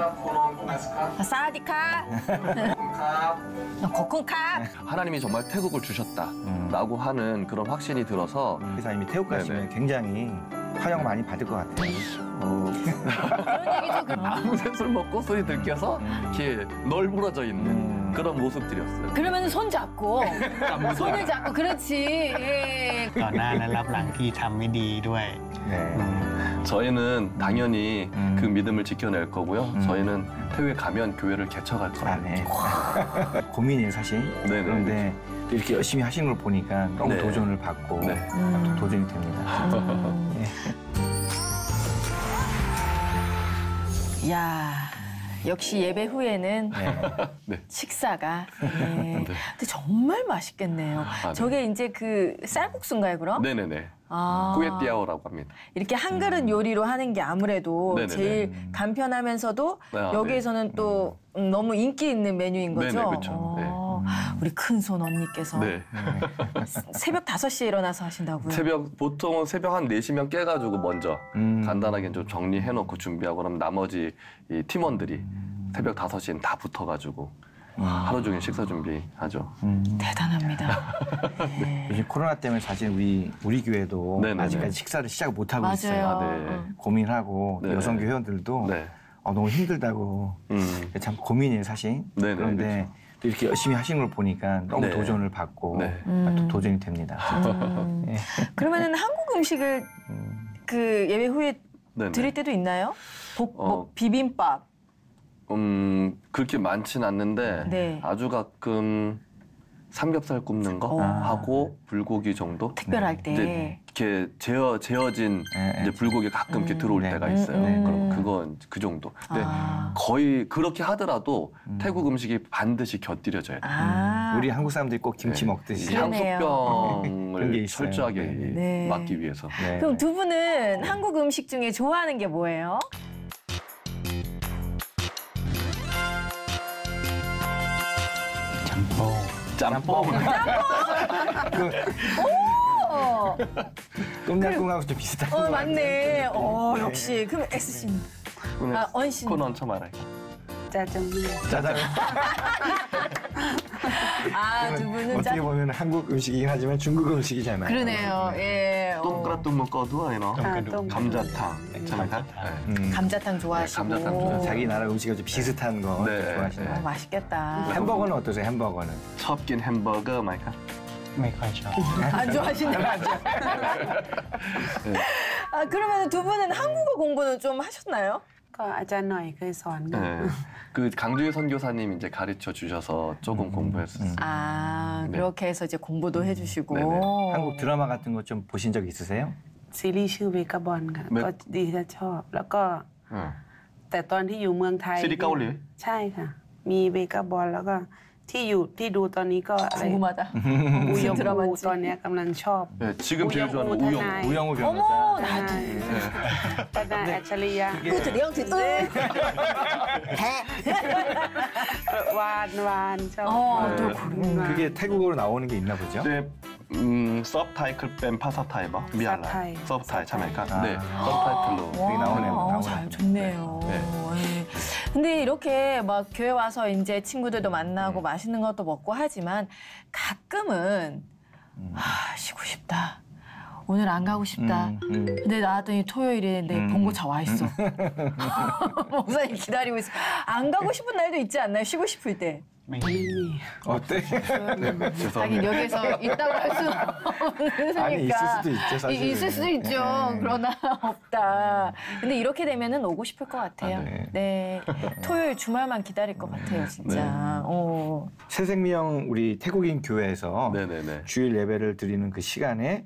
시간 코너 고메스카 사디카, 카 거쿤카. 하나님이 정말 태국을 주셨다라고 하는 그런 확신이 들어서 회사님이 태국 가시면 네네. 굉장히 환영 많이 받을 것 같아요. 어, 그런 얘기도 그. 아무 술 먹고 술이 들켜서 이렇게 널브러져 있는 음. 그런 모습들이었어요. 그러면 손 잡고 손을 잡고 그렇지. 예. ต่อหน้าและรับหลังที่ทำไม่ดีด้วย 네. 저희는 당연히 음. 그 믿음을 지켜낼 거고요. 음. 저희는 태국에 가면 교회를 개척할 아, 거예요. 네. 고민이에요, 사실. 네네. 그런데 또 이렇게 열심히 하시는 걸 보니까 너무 네. 도전을 받고 네. 음. 도전이 됩니다. 음. 야 역시 예배 후에는 네. 네. 식사가. 네. 근데 정말 맛있겠네요. 아, 네. 저게 이제 그 쌀국수인가요, 그럼? 네네네. 아. 꾸에띠아오라고 합니다. 이렇게 한 그릇 요리로 하는 게 아무래도 네네네. 제일 간편하면서도 아, 여기에서는 또 음, 너무 인기 있는 메뉴인 거죠. 네네, 그쵸. 어, 우리 큰손 언니께서 네. 새벽 5시에 일어나서 하신다고요? 새벽 보통은 새벽 한 4시면 깨가지고 먼저 음. 간단하게 좀 정리해놓고 준비하고 그럼 나머지 이 팀원들이 음. 새벽 5시엔 다 붙어가지고 하루 종일 식사 준비하죠. 음. 대단합니다. 네. 요즘 코로나 때문에 사실 우리 우리 교회도 네네네. 아직까지 식사를 시작을 못 하고 맞아요. 있어요. 아, 네. 음. 고민하고. 여성교 회원들도 네. 어, 너무 힘들다고 음. 참 고민이에요, 사실. 네네, 그런데 또 이렇게 열심히 하시는 걸 보니까 너무 네. 도전을 받고 네. 아, 또 음. 도전이 됩니다. 음. 예. 그러면은 한국 음식을 음. 그 예배 후에 네네. 드릴 때도 있나요? 복, 어. 뭐 비빔밥. 음 그렇게 많진 않는데 네. 아주 가끔 삼겹살 굽는 거 어. 하고 불고기 정도 특별할 때. 이제 이렇게 재어 재어진 예, 이제 불고기 가끔 이렇게 음. 들어올 네. 때가 음, 있어요. 음. 그럼 그건 그 정도. 근데 아. 거의 그렇게 하더라도 음. 태국 음식이 반드시 곁들여져야 돼. 아. 우리 한국 사람들이 꼭 김치 네. 먹듯이. 향수병을. 철저하게 네. 막기 위해서. 네. 그럼 두 분은 한국 음식 중에 좋아하는 게 뭐예요? 짬뽕 짬뽕. 어, 똠양꿍하고 좀 비슷한 어 거 맞네. 어 역시. 그럼 S 씨. 아 언신. 코너 얹혀 말아요. 짜장면. 짜장. 아, 두 분은 어떻게 짠... 보면 한국 음식이긴 하지만 중국 음식이잖아요. 그러네요. 네. 예. 어. 똥그라똥 먹거두어 이런 아, 감자탕. 감자탕. 감자탕 좋아하시고. 네, 감자탕 네. 음. 네, 자기 나라 음식과 좀 비슷한 거 네. 좋아하시나요? 어, 맛있겠다. 햄버거는 어떠세요? 햄버거는? 섞인 햄버거 마이카. 안 아, 좋아하시네요. 아, 그러면 두 분은 한국어 공부는 좀 하셨나요? ก็อาจารย์หน่อยเคยสอนค่ะ 네. 그 강주희 선교사님 이제 가르쳐 주셔서 조금 공부했었어요. 아 네. 그렇게 해서 이제 공부도 해주시고. 네네. 한국 드라마 같은 거 좀 보신 적 있으세요? ซีรีส์ชื่อเวกาบอลค่ะ เว ก็ดีที่ชอบ แล้วก็ 응. แต่ตอนที่อยู่เมืองไทย ซีรีส์เกาหลี ใช่ค่ะ มีเวกาบอลแล้วก็ ที่อยู่ที่ดูตอนนี้ก็อะไร 궁금하다. อุย 무슨 งอู 드라마인지. ตอนเนี้ยกำลังชอบ 네, 지금 제일 좋아하는 우영우 우영. 다나이. 우영우 어머 변호사. 나도. ทนายอัจฉริยะ 또 드려 드. หวานหวานชอบ 어, 또 네. 그러구나. 그게 태국어로 나오는 게 있나 보죠? 네, 음, 서브타이틀 뺀 파사타이버 미안라. 서브타이. 서브타이 참여니까. 아. 네, 서브타이틀로. 되게 나오네요, 와, 나오네요. 잘 좋네요. 네. 예. 근데 이렇게 막 교회 와서 이제 친구들도 만나고 음. 맛있는 것도 먹고 하지만 가끔은 음. 아, 쉬고 싶다. 오늘 안 가고 싶다. 음, 음. 근데 나왔더니 토요일인데 음. 봉고차 와 있어. 목사님 기다리고 있어. 안 가고 싶은 날도 있지 않나요? 쉬고 싶을 때. 네. 어때? 네, 하긴 죄송해요. 여기서 있다고 할 수는 없으니까. 아니, 있을 수도 있죠, 사실. 있을 수 있죠. 네. 그러나 없다. 근데 이렇게 되면은 오고 싶을 것 같아요. 아, 네. 네. 토요일 주말만 기다릴 것 같아요, 네. 진짜. 오. 새생명 우리 태국인 교회에서 주일 예배를 드리는 그 시간에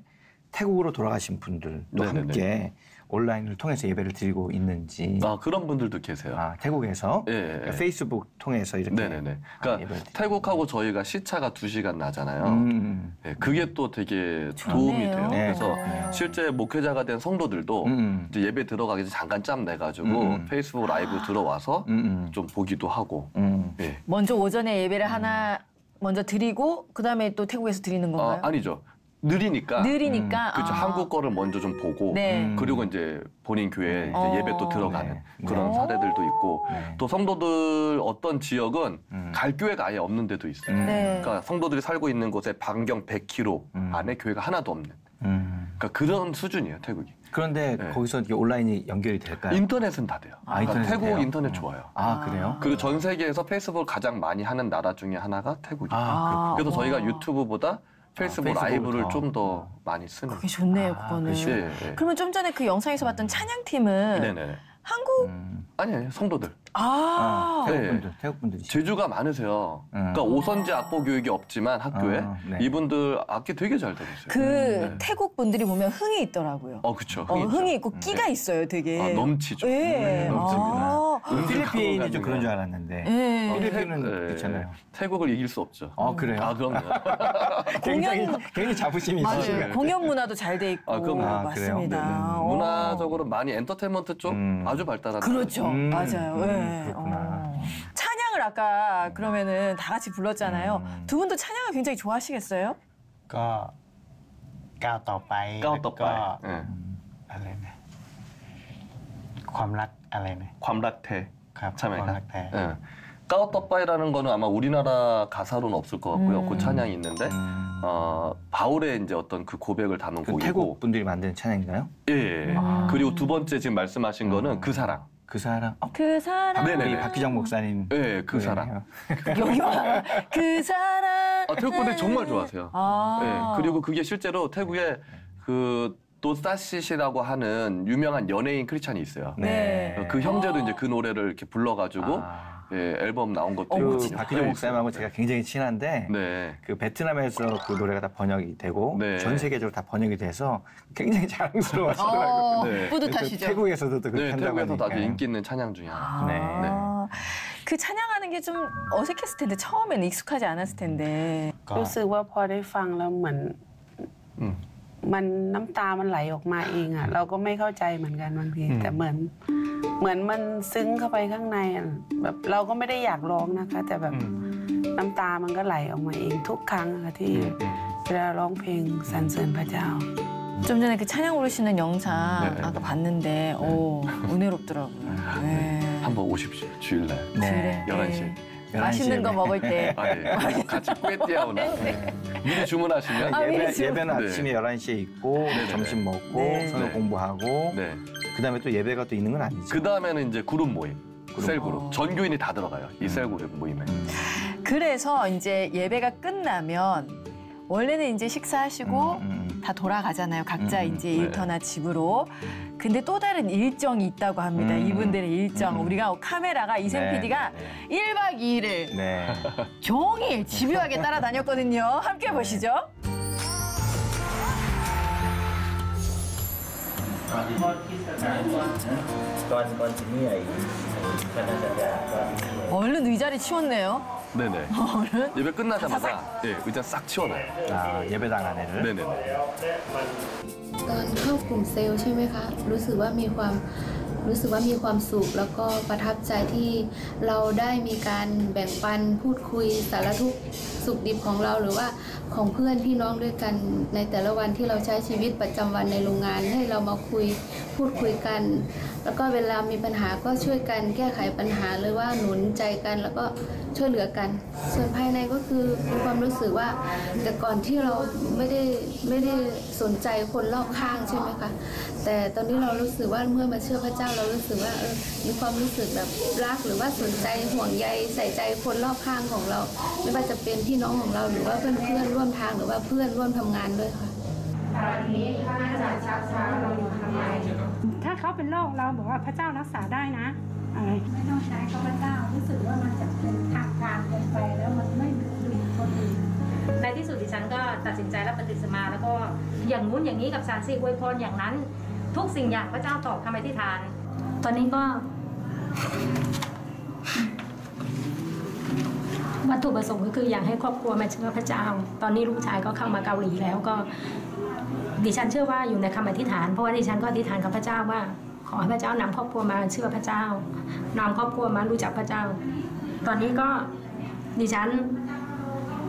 태국으로 돌아가신 분들도 네네네. 함께 온라인을 통해서 예배를 드리고 있는지 아, 그런 분들도 계세요. 아, 태국에서 예, 예, 예. 페이스북 통해서 이렇게 네네네. 아, 그러니까 드리- 태국하고 저희가 시차가 두 시간 나잖아요. 음, 네, 그게 또 되게 좋네요. 도움이 돼요. 네, 그래서 그렇네요. 실제 목회자가 된 성도들도 음, 이제 예배 들어가기 전에 잠깐 짬 내가지고 음. 페이스북 라이브 들어와서 음, 음, 좀 보기도 하고. 음. 예. 먼저 오전에 예배를 하나 먼저 드리고 그 다음에 또 태국에서 드리는 건가요? 아, 아니죠. 느리니까. 느리니까. 그렇죠. 아. 한국 거를 먼저 좀 보고 네. 음. 그리고 이제 본인 교회에 이제 어. 예배 또 들어가는 네. 그런 네. 사례들도 있고 네. 또 성도들 어떤 지역은 음. 갈 교회가 아예 없는 데도 있어요. 음. 네. 그러니까 성도들이 살고 있는 곳에 반경 100km 음. 안에 교회가 하나도 없는 음. 그러니까 그런 수준이에요 태국이. 그런데 네. 거기서 이게 온라인이 연결이 될까요? 인터넷은 다 돼요. 아, 그러니까 인터넷은 태국 돼요? 인터넷 음. 좋아요. 아 그래요? 그리고 전 세계에서 페이스북을 가장 많이 하는 나라 중에 하나가 태국이에요. 아, 그래서 와. 저희가 유튜브보다 페이스북 페이스북을 라이브를 더. 좀더 많이 쓰는. 그게 좋네요, 아, 그거는. 그렇죠. 네, 네. 그러면 좀 전에 그 영상에서 봤던 찬양팀은 네네. 한국 음. 아니 아니 성도들. 아, 태국 네. 분들, 태국 분들이 제주가 많으세요. 음. 그러니까 오선지 악보 교육이 없지만 학교에 아, 네. 이분들 악기 되게 잘 들으세요. 그 네. 태국 분들이 보면 흥이 있더라고요. 어 그쵸. 어, 흥이, 있죠. 흥이 있고 끼가 있어요, 되게. 아, 넘치죠. 예. 네, 넘칩니다. 아, 음, 필리핀이 좀 그런 줄 알았는데 예. 어, 필리핀은 태- 네. 있잖아요. 태국을 이길 수 없죠. 어 그래요? 아 그럼요. 굉장히 공연- 굉장히 자부심이 맞아요. 있으시네요. 공연 문화도 잘 돼 있고 아, 그럼요. 아? 맞습니다. 네네. 어. 문화적으로 많이 엔터테인먼트 쪽 음. 아주 발달한. 그렇죠. 음, 맞아요. 음, 예. 그렇구나. 어. 찬양을 아까 그러면은 다 같이 불렀잖아요. 음. 두 분도 찬양을 굉장히 좋아하시겠어요? ก็ก้าวต่อไป ก้าวต่อไป แล้วก็ 예. อะไรนะความรักอะไรนะ ความรักแท้ ครับ 참외가. ความรักแท้ 예. 까오떡바이라는 거는 아마 우리나라 가사로는 없을 것 같고요. 음. 그 찬양이 있는데 음. 어, 바울의 이제 어떤 그 고백을 담은 그 곡이고. 태국 분들이 만든 찬양인가요? 예, 예. 아. 그리고 두 번째 지금 말씀하신 거는 음. 그 사랑. 그 사람 어, 그 사람. 네네네. 우리 박기정 목사님 예, 그 사랑. 노래네요. 여기 와. 그 사람. 아, 태국 분들 정말 좋아하세요. 아. 예, 그리고 그게 실제로 태국에 그 도사시시라고 하는 유명한 연예인 크리스찬이 있어요. 네. 그 형제도 이제 그 노래를 이렇게 불러가지고 아. 예, 앨범 나온 것도 어머, 있고. 그 진짜. 박기정 목사님하고 제가 굉장히 친한데 네. 그 베트남에서 그 노래가 다 번역이 되고 네. 전 세계적으로 다 번역이 돼서 굉장히 자랑스러워하시더라고요. 어, 네. 뿌듯하시죠? 태국에서도 또 그렇게 네, 한다고 태국에서도 아주 하니까. 인기 있는 찬양 중에 하나. 아. 그 찬양하는 게 좀 어색했을 텐데 처음에는 익숙하지 않았을 텐데. ก็ รู้สึกว่าพอได้ฟังแล้วเหมือน อื ม มันน้ำตามันไหลออกมาเองอ่ะ เราก็ไม่เข้าใจเหมือนกันบางทีแต่เหมือน เหมือนมันซึ้งเข้าไปข้างในอะแบบเราก็ไม่ได้อยากร้องนะคะ แต่แบบน้ำตามันก็ไหลออกมาเองทุกครั้งอะค่ะที่เวลาร้องเพลงสรรเสริญพระเจ้า 좀 전에 그 찬양 부르시는 영상 네. 아까 봤는데 오 은혜롭더라고요. 네. 한번 오십시오. 주일날. 네. 주일에, 11시. 네. 11시에 맛있는 거 네. 먹을 때. 아, 예. 같이 꾸에띠아오나. 미리 주문하시면. 아, 미리 예배, 예배는 네. 아침에 11시에 있고 네네네. 점심 먹고 네. 네. 공부하고 네. 그다음에 또 예배가 또 있는 건 아니죠. 그 다음에는 이제 그룹 모임. 셀 그룹. 어. 전교인이 다 들어가요. 이셀 그룹 모임에. 그래서 이제 예배가 끝나면 원래는 이제 식사하시고 음, 음. 다 돌아가잖아요. 각자 음, 이제 네. 일터나 집으로. 근데 또 다른 일정이 있다고 합니다. 음. 이분들의 일정. 음. 우리가 카메라가 이샘 네, PD가 네, 1박 2일을 네. 종일 집요하게 따라다녔거든요. 함께 보시죠. ก่อนก่อนที่นี่ไอ้คณะสัญญาก่อนที่นี่ 얼른 의자를 치웠네요. 네네. 얼른. 예배 끝나자마자 예, 의자 싹 치워놔요. 아, 예배당 안에를. 네네네. ตอนเข้ากลุ่มเซลล์ใช่ไหมคะ รู้สึกว่ามีความรู้สึกว่ามีความสุข แล้วก็ประทับใจที่เราได้มีการแบ่งปันพูดคุยสารทุกข์สุขดิบของเราหรือว่า ของเพื่อนพี่น้องด้วยกันในแต่ละวันที่เราใช้ชีวิตประจำวันในโรงงานให้เรามาคุย พูดคุยกัน แล้วก็เวลามีปัญหาก็ช่วยกันแก้ไขปัญหาหรือว่าหนุนใจกันแล้วก็ช่วยเหลือกัน ส่วนภายในก็คือมีความรู้สึกว่า แต่ก่อนที่เราไม่ได้ไม่ได้สนใจคนรอบข้างใช่ไหมคะแต่ตอนนี้เรารู้สึกว่าเมื่อมาเชื่อพระเจ้าเรารู้สึกว่าเออมีความรู้สึกแบบรักหรือว่าสนใจห่วงใยใส่ใจคนรอบข้างของเรา ไม่ว่าจะเป็นพี่น้องของเราหรือว่าเพื่อนเพื่อนๆร่วมทางหรือว่าเพื่อนร่วมทำงานด้วยค่ะ ถ้าเขาเป็นโรคเราบอกว่าพระเจ้ารักษาได้นะอะไรไม่ต้องใช้ข้าพเจ้ารู้สึกว่ามันจะเป็นทางการเกินไปแล้วมันไม่ดูดีคนอื่นในที่สุดดิฉันก็ตัดสินใจรับปฏิสมา แล้วก็อย่างงู้นอย่างนี้กับสารสิอวยพรอย่างนั้น ทุกสิ่งอย่างพระเจ้าตอบคำอธิษฐาน ตอนนี้ก็ วัตถุประสงค์ก็คืออยากให้ครอบครัวมาเชื่อพระเจ้า ตอนนี้ลูกชายก็เข้ามาเกาหลีแล้วก็ ดิฉันเชื่อว่าอยู่ในคำอธิษฐาน เพราะว่าดิฉันก็อธิษฐานกับพระเจ้าว่า ขอให้พระเจ้านำครอบครัวมาเชื่อพระเจ้านำครอบครัวมารู้จักพระเจ้า ตอนนี้ก็ดิฉัน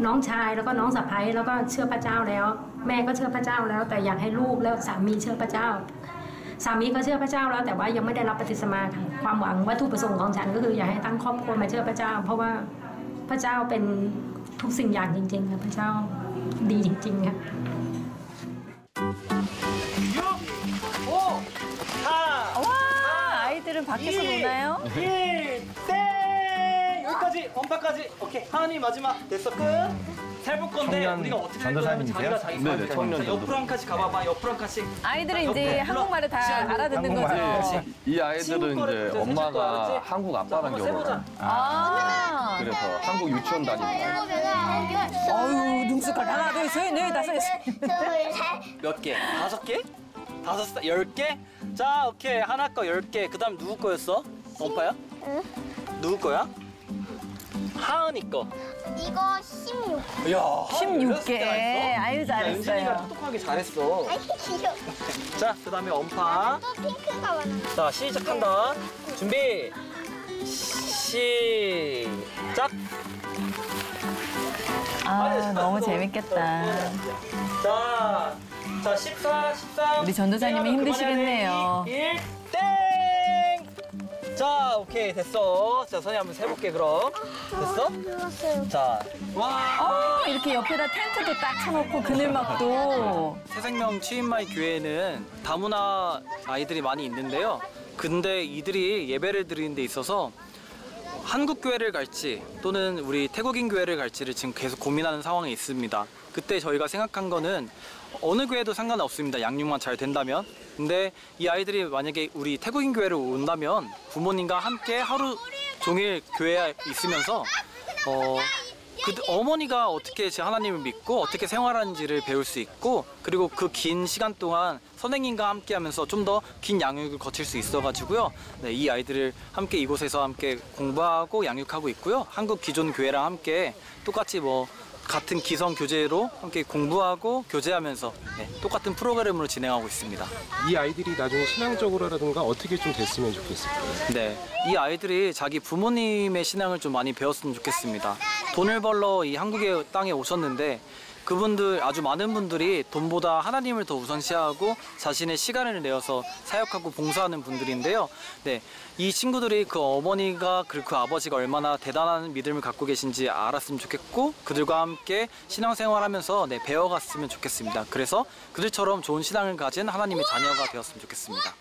น้องชายแล้วก็น้องสะพ้ายแล้วก็เชื่อพระเจ้าแล้ว แม่ก็เชื่อพระเจ้าแล้ว แต่อยากให้ลูกแล้วสามีเชื่อพระเจ้า สามีก็เชื่อพระเจ้าแล้ว แต่ว่ายังไม่ได้รับปฏิสมาค่ะความหวังวัตถุประสงค์ของฉันก็คืออยากให้ตั้งครอบครัวมาเชื่อพระเจ้า เพราะว่าพระเจ้าเป็นทุกสิ่งอย่างจริงๆค่ะพระเจ้าดีจริงๆค่ะ 와, 아이들은 밖에서 노나요? 1, 땡! 여기까지, 원파까지. 오케이. 하은이 마지막. 됐어, 끝. 세볼 건데 청년 우리가 어떻게 할 거냐면 전도사님이세요? 자기가 자기 네네, 생각을 청년 해봐. 옆으로 한 칸씩 가봐봐. 옆으로 한 칸씩. 아이들은 이제. 한국말을 다. 알아듣는 한국말. 거죠. 이 아이들은 이제 엄마가 한국 아빠랑 한번 세보자. 결혼. 아, 그래서 한국 유치원 다니는 아이. 어유 능숙한 하나, 둘, 셋, 넷, 다섯, 여섯. 몇 개? 다섯 개? 다섯 살, 열 개? 자, 오케이. 하나 거 열 개. 그 다음 누구 거였어? 엄파야? 응. 누구 거야? 하은이 거. 이거 16. 이야, 16개. 아유, 잘했어요. 똑똑하게 잘했어. 귀여워. 자, 그 다음에 엄파. 또 핑크가 많아. 자, 시작한다. 준비. 시작. 아, 너무 재밌겠다. 자, 자, 14, 13. 우리 전도사님이 힘드시겠네요. 1, 땡! 자, 오케이, 됐어. 자, 선이 한번 세볼게, 그럼. 됐어? 좋았어요. 자, 와. 어, 이렇게 옆에다 텐트도 딱 쳐놓고 그늘막도. 새생명 취임마이 교회에는 다문화 아이들이 많이 있는데요. 근데 이들이 예배를 드리는 데 있어서 한국 교회를 갈지 또는 우리 태국인 교회를 갈지를 지금 계속 고민하는 상황에 있습니다. 그때 저희가 생각한 거는 어느 교회도 상관없습니다. 양육만 잘 된다면. 근데 이 아이들이 만약에 우리 태국인 교회를 온다면 부모님과 함께 하루 종일 교회에 있으면서 어, 그 어머니가 어떻게 제 하나님을 믿고 어떻게 생활하는지를 배울 수 있고 그리고 그 긴 시간 동안 선생님과 함께 하면서 좀 더 긴 양육을 거칠 수 있어 가지고요. 네, 이 아이들을 함께 이곳에서 함께 공부하고 양육하고 있고요. 한국 기존 교회랑 함께 똑같이 뭐 같은 기성 교재로 함께 공부하고 교제하면서 네, 똑같은 프로그램으로 진행하고 있습니다. 이 아이들이 나중에 신앙적으로라든가 어떻게 좀 됐으면 좋겠을까요? 네, 이 아이들이 자기 부모님의 신앙을 좀 많이 배웠으면 좋겠습니다. 돈을 벌러 이 한국의 땅에 오셨는데 그분들 아주 많은 분들이 돈보다 하나님을 더 우선시하고 자신의 시간을 내어서 사역하고 봉사하는 분들인데요. 네, 이 친구들이 그 어머니가 그리고 그 아버지가 얼마나 대단한 믿음을 갖고 계신지 알았으면 좋겠고 그들과 함께 신앙생활하면서 네, 배워갔으면 좋겠습니다. 그래서 그들처럼 좋은 신앙을 가진 하나님의 자녀가 되었으면 좋겠습니다.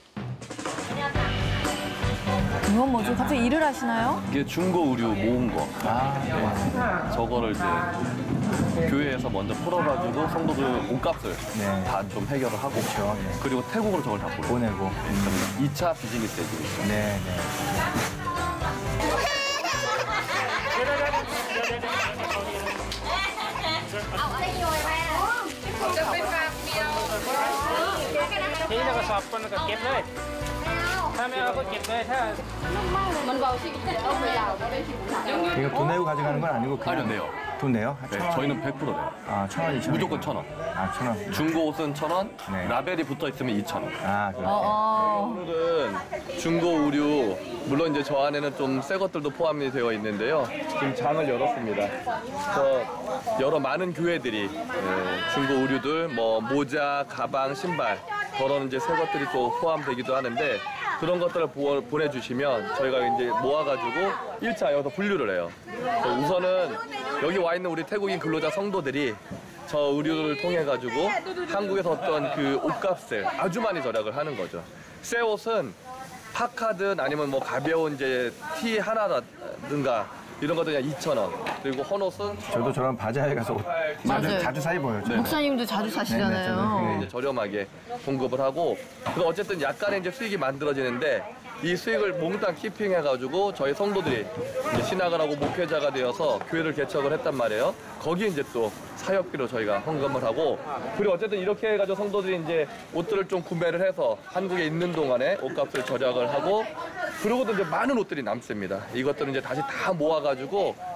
이건 뭐죠? 갑자기 일을 하시나요? 이게 중고 의류 모은 거. 네. 저거를 이제 교회에서 먼저 풀어가지고 성도들 옷값을 네. 다 좀 해결을 하고 그렇죠. 네. 그리고 태국으로 저걸 다 보내고 보내고. 2차 비즈니스 에듀 네, 네. Tí ถ้าไม่เอาก็เก็บเลยถ้า 이거 돈 내고 가져가는 건 아니고 그냥 아니요, 내요. 돈 내요? 네, 천 원? 저희는 100% 내요. 아, 천 원이 천 원. 무조건 천 원. 아, 천 원. 중고 옷은 천 원, 네. 라벨이 붙어 있으면 2천 원. 아, 그렇게. 어, 어. 오늘은 중고 의류 물론 이제 저 안에는 좀 새 것들도 포함이 되어 있는데요. 지금 장을 열었습니다. 저 여러 많은 교회들이 예, 중고 의류들 뭐 모자, 가방, 신발 그런 이제 새 것들이 또 포함되기도 하는데 그런 것들을 보- 보내주시면 저희가 이제 모아가지고 1차 여기서 분류를 해요. 우선은 여기 와 있는 우리 태국인 근로자 성도들이 저 의류를 통해 가지고 한국에서 어떤 그 옷값을 아주 많이 절약을 하는 거죠. 새 옷은 파카든 아니면 뭐 가벼운 이제 티 하나라든가 이런 것들 그냥 2천 원. 그리고 헌옷은 저도 저런 바자회 가서 옷 자주, 맞아요. 자주 사 입어요. 저는. 목사님도 자주 네, 네, 사시잖아요. 저는 이제 저렴하게 공급을 하고 그래서 어쨌든 약간의 이제 수익이 만들어지는데 이 수익을 몽땅 키핑해가지고 저희 성도들이 신학을 하고 목회자가 되어서 교회를 개척을 했단 말이에요. 거기에 이제 또 사역비로 저희가 헌금을 하고 그리고 어쨌든 이렇게 해가지고 성도들이 이제 옷들을 좀 구매를 해서 한국에 있는 동안에 옷값을 절약을 하고 그러고도 이제 많은 옷들이 남습니다. 이것들은 이제 다시 다 모아가지고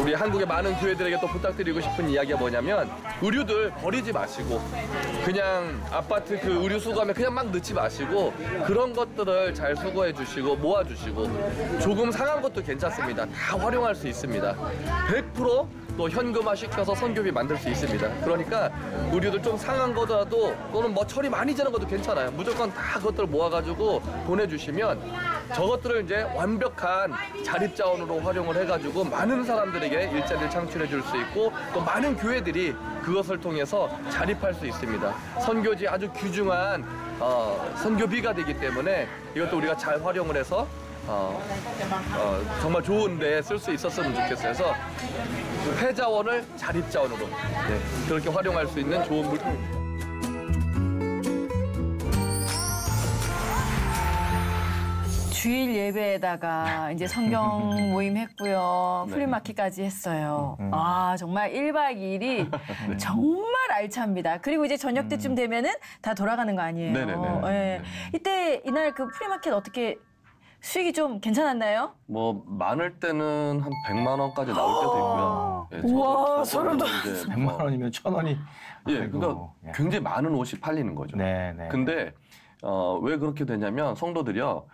우리 한국의 많은 교회들에게 또 부탁드리고 싶은 이야기가 뭐냐면 의류들 버리지 마시고 그냥 아파트 그 의류 수거하면 그냥 막 넣지 마시고 그런 것들을 잘 수거해 주시고 모아 주시고 조금 상한 것도 괜찮습니다. 다 활용할 수 있습니다. 100% 또 현금화 시켜서 선교비 만들 수 있습니다. 그러니까 의류들 좀 상한 거라도 또는 뭐 철이 많이 지는 것도 괜찮아요. 무조건 다 그것들 모아가지고 보내주시면 저것들을 이제 완벽한 자립자원으로 활용을 해가지고 많은 사람들에게 일자리를 창출해 줄 수 있고 또 많은 교회들이 그것을 통해서 자립할 수 있습니다. 선교지 아주 귀중한 어, 선교비가 되기 때문에 이것도 우리가 잘 활용을 해서 어, 어, 정말 좋은 데 쓸 수 있었으면 좋겠어요. 그래서 폐자원을 자립자원으로 네, 그렇게 활용할 수 있는 좋은 물품입니다. 주일 예배에다가 이제 성경 모임 했고요. 네. flea market까지 했어요. 음. 아, 정말 1박 2일이 네. 정말 알찹니다. 그리고 이제 저녁 때쯤 되면은 다 돌아가는 거 아니에요. 음. 네네네. 예. 이때 이날 그 flea market 어떻게 수익이 좀 괜찮았나요? 뭐 많을 때는 한 100만 원까지 나올 때도 있고요. 예, 우와, 저도- 소름. 이제 100만 뭐- 원이면 천 원이. 예, 아이고, 그러니까 예. 굉장히 많은 옷이 팔리는 거죠. 네, 네. 근데 어, 왜 그렇게 되냐면 성도들이요.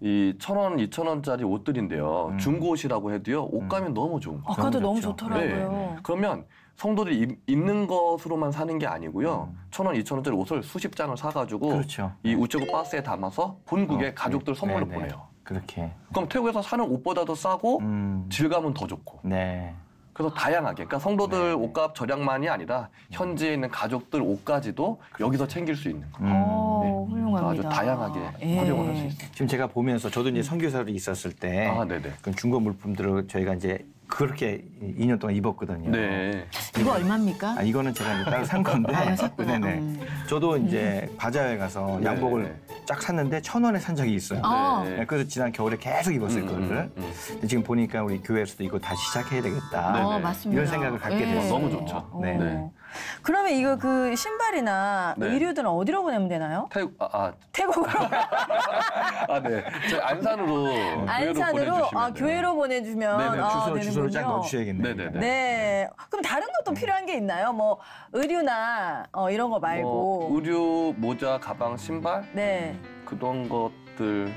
이 천 원, 이천 원짜리 옷들인데요. 음. 중고 옷이라고 해도요. 옷감이 너무 좋은 거예요. 아까도 너무 좋죠. 좋더라고요. 네. 그러면 성도들이 입, 입는 것으로만 사는 게 아니고요. 천 원, 이천 원짜리 옷을 수십 장을 사가지고 음. 그렇죠. 이 우체국 박스에 담아서 본국에 어, 가족들 네, 선물로 네, 보내요. 그렇게. 그럼 태국에서 사는 옷보다도 싸고 음. 질감은 더 좋고. 네. 그래서 다양하게, 그러니까 성도들 네, 네. 옷값 절약만이 아니라 현지에 있는 가족들 옷까지도 여기서 챙길 수 있는 거. 음. 어, 훌륭합니다. 아주 다양하게 예. 활용을 할 수 있어요. 지금 제가 보면서 저도 이제 선교사로 있었을 때 아, 네네. 그 중고 물품들을 저희가 이제 그렇게 2년 동안 입었거든요. 네. 이거 얼마입니까? 아, 이거는 제가 이제 따로 산 건데. 아, 샀구나. 네네. 음. 저도 이제 바자회에 가서 네, 양복을 네. 쫙 샀는데 천 원에 산 적이 있어요. 아. 네. 네, 그래서 지난 겨울에 계속 입었어요, 음, 그거를. 음, 음. 근데 지금 보니까 우리 교회에서도 이거 다시 시작해야 되겠다. 네, 어, 네. 맞습니다. 이런 생각을 갖게 예. 됐어요. 너무 좋죠. 네. 어. 그러면 이거 그 신발이나 네. 의류들은 어디로 보내면 되나요? 태국, 아, 아, 태국으로? 아, 네. 저희 안산으로 안산으로 교회로 보내주시면 아, 돼요. 교회로 보내주면 네네, 아, 주소, 주소를 쫙. 넣어주셔야겠네요. 네네네. 네. 그럼 다른 것도 필요한 게 있나요? 뭐 의류나 어, 이런 거 말고. 뭐, 의류, 모자, 가방, 신발 네. 그런 것들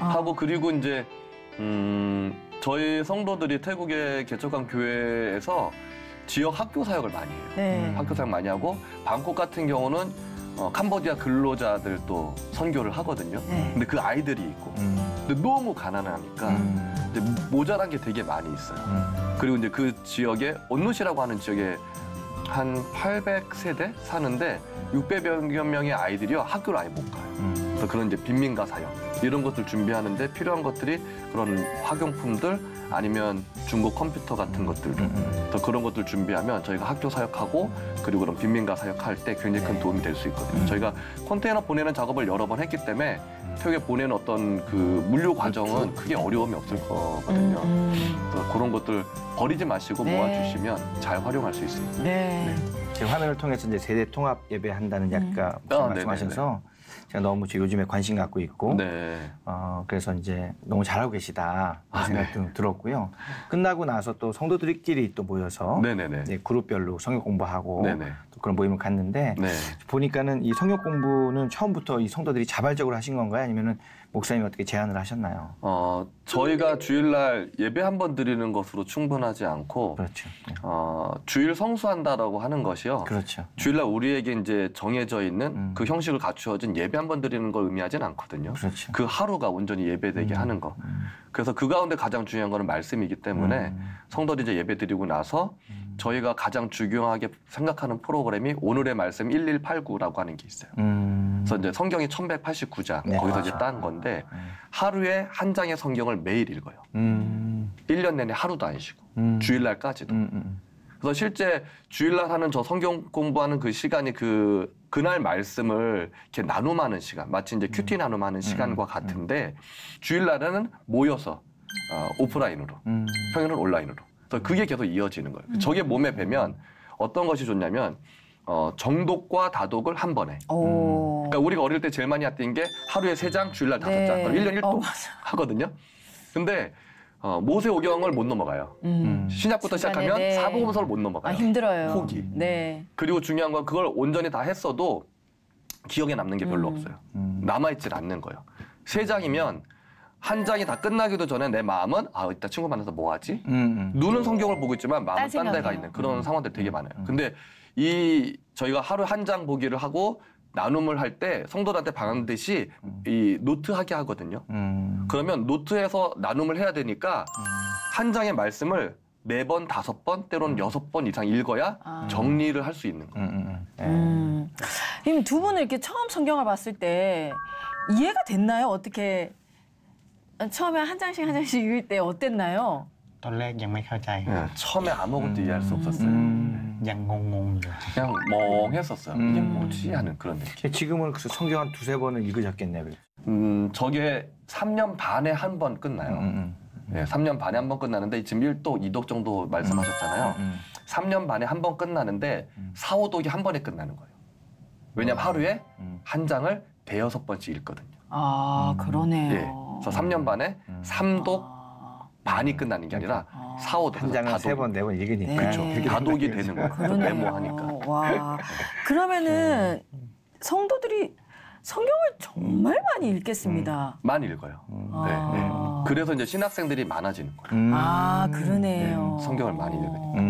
아. 하고 그리고 이제 음, 저희 성도들이 태국의 개척한 교회에서 지역 학교 사역을 많이 해요. 네. 학교 사역 많이 하고 방콕 같은 경우는 어, 캄보디아 근로자들도 선교를 하거든요. 네. 근데 그 아이들이 있고 음. 근데 너무 가난하니까 음. 이제 모자란 게 되게 많이 있어요. 음. 그리고 이제 그 지역에 온누시라고 하는 지역에 한 800세대 사는데 600여 명의 아이들이요 학교를 아예 못 가요. 음. 그래서 그런 이제 빈민가 사역 이런 것들 준비하는데 필요한 것들이 그런 학용품들 아니면 중고 컴퓨터 같은 것들도 음. 또 그런 것들 준비하면 저희가 학교 사역하고 그리고 그런 빈민가 사역할 때 굉장히 큰 도움이 될 수 있거든요. 음. 저희가 컨테이너 보내는 작업을 여러 번 했기 때문에 태국에 보내는 어떤 그 물류 과정은 크게 어려움이 없을 거거든요. 음, 음. 그런 것들 버리지 마시고 네. 모아주시면 잘 활용할 수 있습니다. 네. 지금 화면을 통해서 이제 세대 통합 예배한다는 약간 아, 말씀하셔서 제가 너무 요즘에 관심 갖고 있고 네. 어, 그래서 이제 너무 잘하고 계시다 아, 생각도 들었고요. 끝나고 나서 또 성도들끼리 또 모여서 네네네. 이제 그룹별로 성역 공부하고 네네. 또 그런 모임을 갔는데 네. 보니까는 이 성역 공부는 처음부터 이 성도들이 자발적으로 하신 건가요? 아니면은 목사님이 어떻게 제안을 하셨나요? 어, 저희가 주일날 예배 한 번 드리는 것으로 충분하지 않고 그렇죠. 네. 어, 주일 성수한다라고 하는 것이요. 그렇죠. 주일날 우리에게 이제 정해져 있는 음. 그 형식을 갖추어진 예배 한 번 드리는 걸 의미하진 않거든요. 그렇죠. 그 하루가 온전히 예배되게 음. 하는 거. 음. 그래서 그 가운데 가장 중요한 거는 말씀이기 때문에 음. 성도들이 이제 예배 드리고 나서 음. 저희가 가장 중요하게 생각하는 프로그램이 오늘의 말씀 1189라고 하는 게 있어요. 음. 그래서 이제 성경이 1189장 네, 거기서 이제. 딴 건데 음. 하루에 한 장의 성경을 매일 읽어요. 음. 1년 내내 하루도 안 쉬고 음. 주일날까지도. 음, 음. 그래서 실제 주일날 하는 저 성경 공부하는 그 시간이 그 그날 말씀을 이렇게 나눔하는 시간, 마치 이제 큐티 나눔하는 시간과 같은데 주일날에는 모여서 어, 오프라인으로, 음. 평일은 온라인으로. 그래서 그게 계속 이어지는 거예요. 저게 몸에 배면 어떤 것이 좋냐면 어, 정독과 다독을 한 번에. 오. 그러니까 우리가 어릴 때 제일 많이 했던 게 하루에 세 장, 주일날 다섯 네. 장. 그럼 1년 1도 어. 하거든요. 근데 어, 모세오경을 못 넘어가요. 음. 신약부터 중간에, 시작하면 네. 사복음서를 못 넘어가요. 아, 힘들어요. 포기. 네. 그리고 중요한 건 그걸 온전히 다 했어도 기억에 남는 게 별로 음. 없어요. 남아있질 않는 거예요. 세 장이면 한 장이 다 끝나기도 전에 내 마음은 아 이따 친구 만나서 뭐 하지? 눈은 성경을 보고 있지만 마음은 딴 딴 데가. 있는 그런 음. 상황들이 되게 많아요. 근데 이 저희가 하루 한 장 보기를 하고 나눔을 할 때 성도들한테 반드시 이 노트하게 하거든요. 그러면 노트에서 나눔을 해야 되니까 한 장의 말씀을 네 번, 다섯 번, 때로는 여섯 번 이상 읽어야 아. 정리를 할 수 있는 거예요. 음. 그럼 두 분은 이렇게 처음 성경을 봤을 때 이해가 됐나요? 어떻게 처음에 한 장씩 한 장씩 읽을 때 어땠나요? ตอนแรกยังไม่เข้าใจ 네, 처음에 아무것도 이해할 수 없었어요. ยังงงๆอยู่ 그냥 멍했었어요. 이게 뭐지 하는 그런 느낌. 지금은 그래서 성경 한 두세 번은 읽으셨겠네요. 음, 저게 3년 반에 한 번 끝나요. 네, 3년 반에 한 번 끝나는데 지금 1독, 2독 정도 말씀하셨잖아요. 3년 반에 한 번 끝나는데 4, 5독이 한 번에 끝나는 거예요. 왜냐면 하루에 한 장을 대여섯 번씩 읽거든요. 아, 그러네요. 예. 그래서 3년 반에 3독 반이 끝나는 게 아니라 4, 5독. 한 장을 세 번, 네 번 읽으니까. 그렇죠. 그렇게 다독이 되는 거예요. 메모하니까. 와. 그러면은 성도들이 성경을 정말 많이 읽겠습니다. 많이 읽어요. 아. 네, 네. 그래서 이제 신학생들이 많아지는 거예요. 아, 그러네요. 네, 성경을 많이 읽으니까.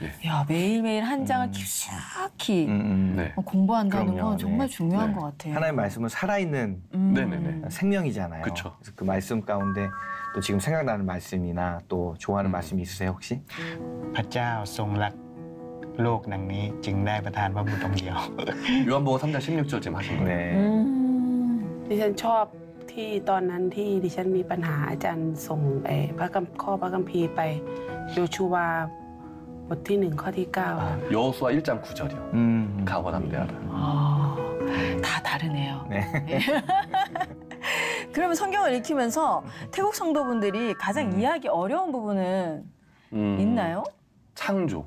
음. 야, 매일매일 한 장을 깊숙이 네. 어, 공부한다는 그럼요. 건 정말 네. 중요한 네. 것 같아요. 하나의 말씀은 살아있는 음. 네네네. 생명이잖아요. 그쵸. 그래서 그 말씀 가운데 또 지금 생각나는 말씀이나 또 좋아하는 음. 말씀이 있으세요 혹시? พระเจ้าทรงรักโลกดังนี้จึงได้ประทานพระบุตรองค์เดียว 요한복음 3장 16절 지금 하신 거예요. 네. ดิฉันชอบที่ตอนนั้นที่ดิฉันมีปัญหาอาจารย์ส่งเอ่อพระคัมข้อพระคัมภีร์ไปโยชูวา 버티는 커디가 아, 여호수아 1장 9절이요. 음. 가고 남대하라. 아, 다 다르네요. 네. 네. 그러면 성경을 읽히면서 태국 성도분들이 가장 음. 이해하기 어려운 부분은 음. 있나요? 창조.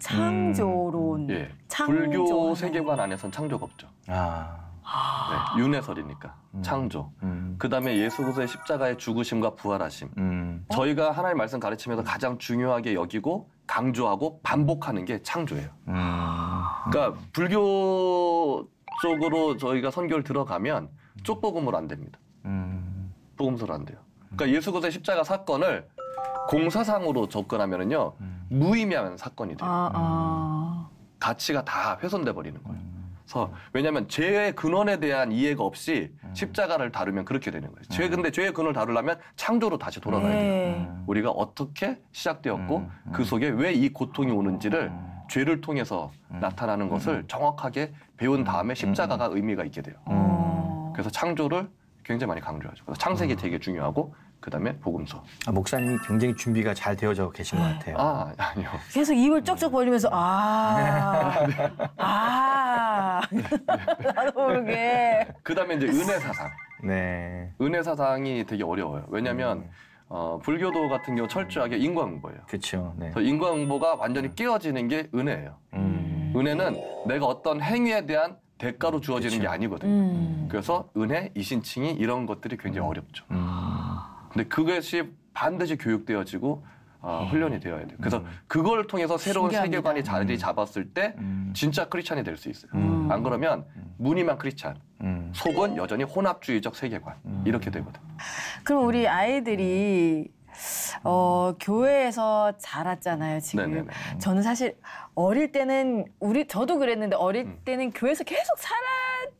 창조론. 음. 예. 창조. 불교 세계관 안에선 창조가 없죠. 아. 아. 네, 윤회설이니까 음. 창조. 음. 그다음에 예수 그리스도의 십자가의 죽으심과 부활하심. 음. 저희가 하나님 말씀 가르치면서 가장 중요하게 여기고 강조하고 반복하는 게 창조예요. 음. 그러니까 불교 쪽으로 저희가 선교를 들어가면 쪽복음으로 안 됩니다. 음. 복음서로 안 돼요. 그러니까 예수 그리스도의 십자가 사건을 공사상으로 접근하면은요 무의미한 사건이 돼요. 아, 아. 가치가 다 훼손돼 버리는 거예요. 그래서 왜냐하면 죄의 근원에 대한 이해가 없이 십자가를 다루면 그렇게 되는 거예요. 죄 근데 죄의 근원을 다루려면 창조로 다시 돌아가야 돼요. 네. 우리가 어떻게 시작되었고 그 속에 왜 이 고통이 오는지를 죄를 통해서 나타나는 것을 정확하게 배운 다음에 십자가가 의미가 있게 돼요. 그래서 창조를 굉장히 많이 강조하죠. 그래서 창세기 되게 중요하고 그 다음에 복음서. 아, 목사님이 굉장히 준비가 잘 되어져 계신 것 같아요. 아 아니요. 계속 입을 쩍쩍 벌리면서 아, 아, 나도 모르게. 그 다음에 이제 은혜 사상. 네. 은혜 사상이 되게 어려워요. 왜냐하면 어, 불교도 같은 경우 철저하게 인과응보예요. 그렇죠. 네. 그래서 인과응보가 완전히 깨어지는 게 은혜예요. 음. 은혜는 내가 어떤 행위에 대한 대가로 주어지는 게 아니거든요. 음. 그래서 은혜, 이신칭이 이런 것들이 굉장히 어렵죠. 근데 그것이 반드시 교육되어지고 어, 훈련이 되어야 돼요. 그래서 그걸 통해서 새로운 신기합니다. 세계관이 자리 잡았을 때 진짜 크리스찬이 될 수 있어요. 안 그러면 무늬만 크리스찬, 속은 여전히 혼합주의적 세계관 이렇게 되거든요. 그럼 우리 아이들이 어, 교회에서 자랐잖아요, 지금. 네네네. 저는 사실 어릴 때는 우리 저도 그랬는데 어릴 음. 때는 교회에서 계속 살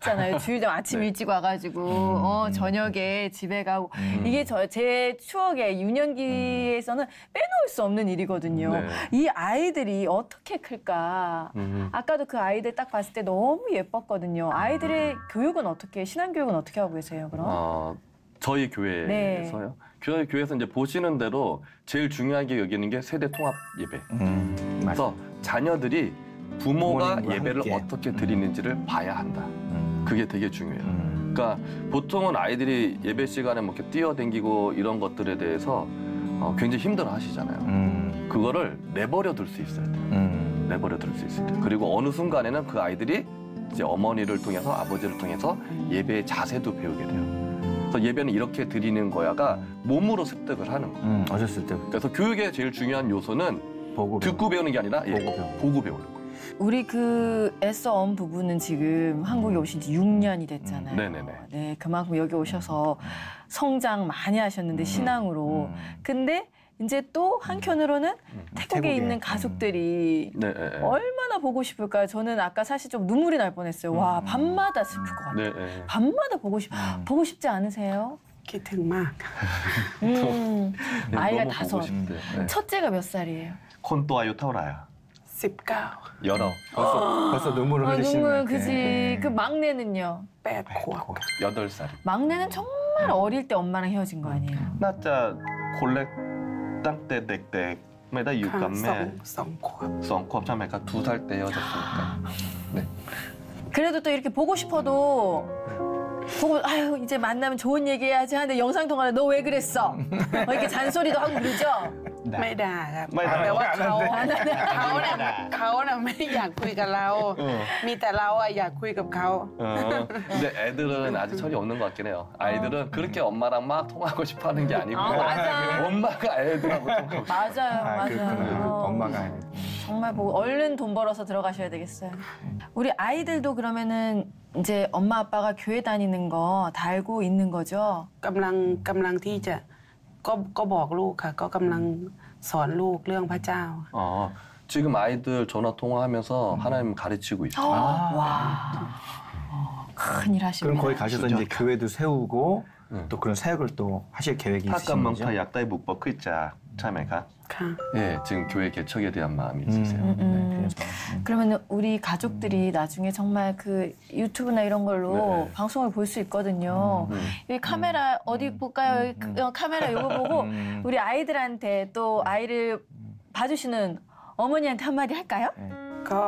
았잖아요. 주일장 아침 네. 일찍 와가지고 음, 어, 저녁에 집에 가고 이게 저 제 추억에 유년기에서는 빼놓을 수 없는 일이거든요. 네. 이 아이들이 어떻게 클까? 음. 아까도 그 아이들 딱 봤을 때 너무 예뻤거든요. 아이들의 교육은 어떻게 신앙 교육은 어떻게 하고 계세요? 그럼? 어, 저희 교회에서요. 저희 교회에서 이제 보시는 대로 제일 중요하게 여기는 게 세대 통합 예배. 그래서 자녀들이 부모가 예배를 함께. 어떻게 드리는지를 봐야 한다. 그게 되게 중요해요. 그러니까 보통은 아이들이 예배 시간에 뭐 이렇게 뛰어댕기고 이런 것들에 대해서 어, 굉장히 힘들어 하시잖아요. 그거를 내버려 둘 수 있어야 돼요. 내버려 둘 수 있어야 돼요. 그리고 어느 순간에는 그 아이들이 이제 어머니를 통해서 아버지를 통해서 예배의 자세도 배우게 돼요. 그래서 예배는 이렇게 드리는 거야가 몸으로 습득을 하는 거예요. 음, 어렸을 때. 그래서 교육의 제일 중요한 요소는 보고 듣고 배우는 게 아니라 예, 보고 배우는 보고 배우는 거예요. 우리 그 애써 온 부부는 지금 한국에 오신 지 6년이 됐잖아요. 음, 네네네. 네, 그만큼 여기 오셔서 성장 많이 하셨는데 신앙으로. 근데 이제 또 한켠으로는 태국에, 태국에, 있는 가족들이 네, 네, 네. 얼마나 보고 싶을까요? 저는 아까 사실 좀 눈물이 날 뻔했어요. 음. 와 밤마다 슬플 것 같아요. 밤마다 보고 싶 음. 보고 싶지 않으세요? 기특막. 음, 아이가 다섯. 첫째가 몇 살이에요? 콘또아요 타오라야. 씹가 열어. 벌써 벌써 눈물을 아, 흘리시는 눈물 그지. 음. 그 막내는요. 빼고 여덟 살. 막내는 정말 음. 어릴 때 엄마랑 헤어진 거 아니에요? 나자 콜렉 땅때 댁댁 매다 육감매 썬컵 썬컵 참매가 두살 때 헤어졌으니까. 아. 네. 그래도 또 이렇게 보고 싶어도 보고 아유 이제 만나면 좋은 얘기 해야지 하는데 영상 통화를 너 왜 그랬어? 뭐 이렇게 잔소리도 하고 그러죠? ไม่ด่าครับ ไม่ด่า แต่ว่าเขา ไม่ด่า เขาเนี่ยเขาเนี่ยไม่อยากคุยกับเรา มีแต่เราอะอยากคุยกับเขา 어, 근데 애들은 아직 철이 없는 것 같긴 해요. 아이들은 그렇게 엄마랑 막 통하고 싶어 하는 게 아니고 아, 맞아. 엄마가 애들하고 통하고 맞아요, 아, 맞아요. 그렇구나. 어, 엄마가. 정말 뭐 얼른 돈 벌어서 들어가셔야 되겠어요. 우리 아이들도 그러면은 이제 엄마 아빠가 교회 다니는 거 다 알고 있는 거죠? กำลังกำลังที่จะก็ก็บอกลูกค่ะ ก็กำลังสอนลูกเรื่องพระเจ้า 어, 지금 아이들 전화 통화하면서 하나님 가르치고 있어요. 와. 큰일 그럼 하십니다. 거기 가셔서 이제 교회도 세우고 응. 또 그런 사역을 또 하실 계획이 있으신 거죠? ถ้ากำลังทอยาก ได้บุปผขึ้นจากใช่ไหมครับ ค่ะ 예, 지금 교회 개척에 대한 마음이 있으세요. 음, 음. 네, 그래서 그러면 우리 가족들이 나중에 정말 그 유튜브나 이런 걸로 네. 방송을 볼 수 있거든요. 음. 여기 카메라 어디 볼까요? 여기 그- 어, 카메라 이거 보고 음. 우리 아이들한테 또 아이를 봐주시는 어머니한테 한마디 할까요? ก็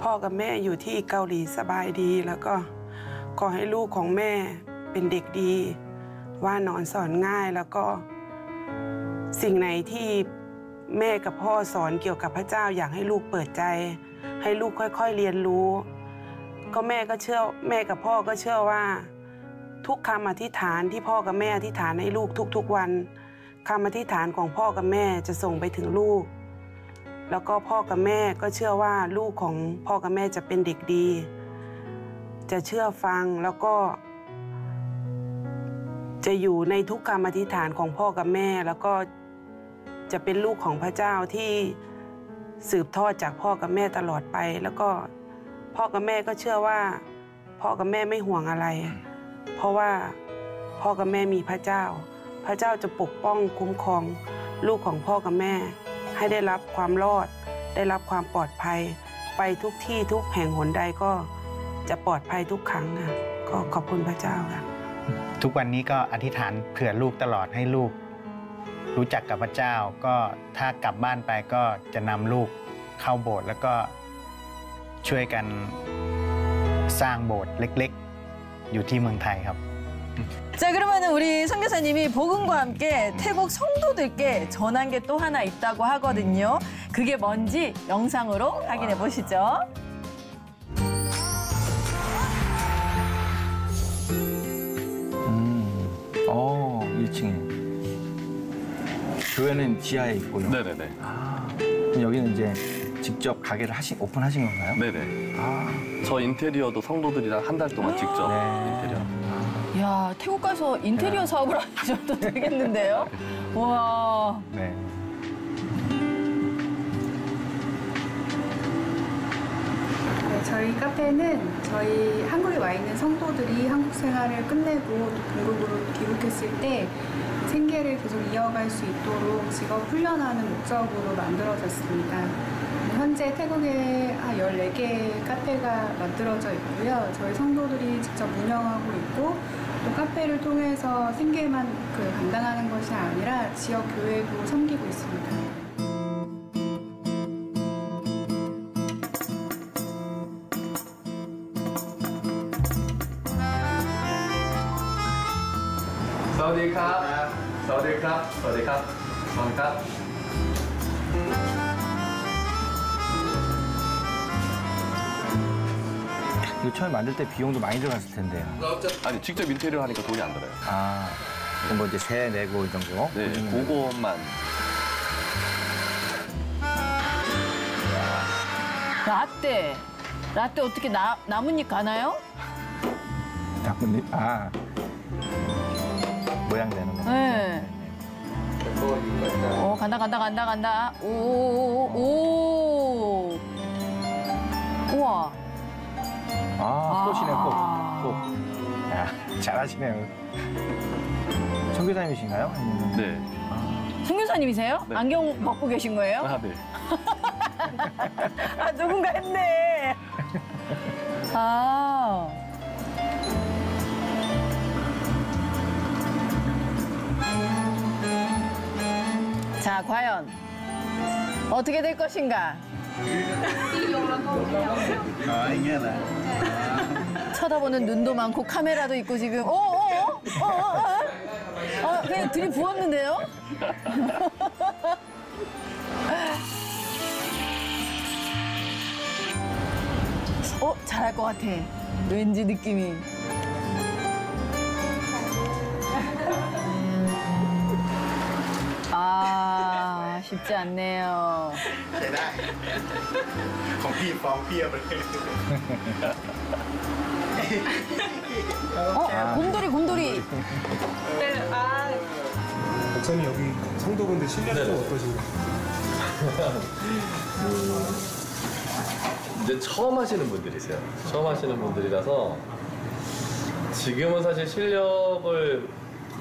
พ่อกับแม่อยู่ที่เกาหลีสบายดี แล้วก็ขอให้ลูกของแม่เป็นเด็กดี ว่านอนสอนง่ายแล้วก็ สิ่งไหนที่แม่กับพ่อสอนเกี่ยวกับพระเจ้าอยากให้ลูกเปิดใจ ให้ลูกค่อยๆเรียนรู้ ก็แม่ก็เชื่อแม่กับพ่อก็เชื่อว่า ทุกคำอธิษฐานที่พ่อกับแม่อธิษฐานให้ลูกทุกๆวันคำอธิษฐานของพ่อกับแม่จะส่งไปถึงลูก แล้วก็พ่อกับแม่ก็เชื่อว่าลูกของพ่อกับแม่จะเป็นเด็กดี จะเชื่อฟังแล้วก็ จะอยู่ในทุกคำอธิษฐานของพ่อกับแม่แล้วก็ จะเป็นลูกของพระเจ้าที่สืบทอดจากพ่อกับแม่ตลอดไป แล้วก็พ่อกับแม่ก็เชื่อว่า พ่อกับแม่ไม่ห่วงอะไร เพราะว่าพ่อกับแม่มีพระเจ้า พระเจ้าจะปกป้องคุ้มครองลูกของพ่อกับแม่ ให้ได้รับความรอด ได้รับความปลอดภัย ไปทุกที่ทุกแห่งหนใดก็จะปลอดภัยทุกครั้งค่ะก็ขอบคุณพระเจ้าค่ะทุกวันนี้ก็อธิษฐานเผื่อลูกตลอดให้ลูก รู้จักกับพระเจ้า ก็ถ้ากลับบ้านไปก็จะนำลูกเข้าโบสถ์แล้วก็ช่วยกันสร้างโบสถ์เล็กๆ อยู่ที่เมืองไทยครับ 자 그러면 우리 선교사님이 복음과 함께 태국 성도들께 전한 게 또 하나 있다고 하거든요. 그게 뭔지 영상으로 확인해 보시죠. 음. 어, 1층에. 교회는 지하에 있고요. 네네네. 아, 그럼 여기는 이제 직접 가게를 하신, 오픈하신 건가요? 네네. 아, 저 인테리어도 성도들이랑 한 달 동안 직접 네. 인테리어. 야 태국 가서 인테리어 사업을 하셔도 되겠는데요? 와. 네. 네, 저희 카페는 저희 한국에 와 있는 성도들이 한국 생활을 끝내고 또 본국으로 귀국했을 때 생계를 계속 이어갈 수 있도록 직업 훈련하는 목적으로 만들어졌습니다. 현재 태국에 한 14개의 카페가 만들어져 있고요. 저희 성도들이 직접 운영하고 있고 또 카페를 통해서 생계만 그 감당하는 것이 아니라 지역 교회도 섬기고 있습니다. 사우디캅. 사우디캅. 사우디캅. 이거 처음에 만들 때 비용도 많이 들어갔을 텐데요. 아니 직접 인테리어 하니까 돈이 안 들어요. 아, 그럼 뭐 이제 세 내고 이 정도? 네, 그 정도. 그것만. 라떼. 라떼 어떻게 나, 나뭇잎 가나요? 나뭇잎? 아. 모양 내는 거. 네. 오, 간다, 간다, 간다, 간다. 오, 오, 오. 우와. 아, 꽃이네, 꽃. 꽃. 야, 잘하시네요. 청교사님이신가요? 아니면 네. 선교사님이세요? 네. 안경 벗고 계신 거예요? 아, 네. 아, 누군가 했네. 아. 자, 과연 어떻게 될 것인가? 쳐다보는 눈도 많고 카메라도 있고 지금 어, 어, 어, 어, 어, 어, 어, 그냥 들이 부었는데요? 어, 잘할 것 같아. 왠지 느낌이. 쉽지 않네요. ใช้ได้ ของพี่ฟ้องเพียบเลย 어, 곰돌이, 곰돌이. 목사님 여기 성도분들 실력 좀 어떠신가요? 이제 처음 하시는 분들이세요. 처음 하시는 분들이라서 지금은 사실 실력을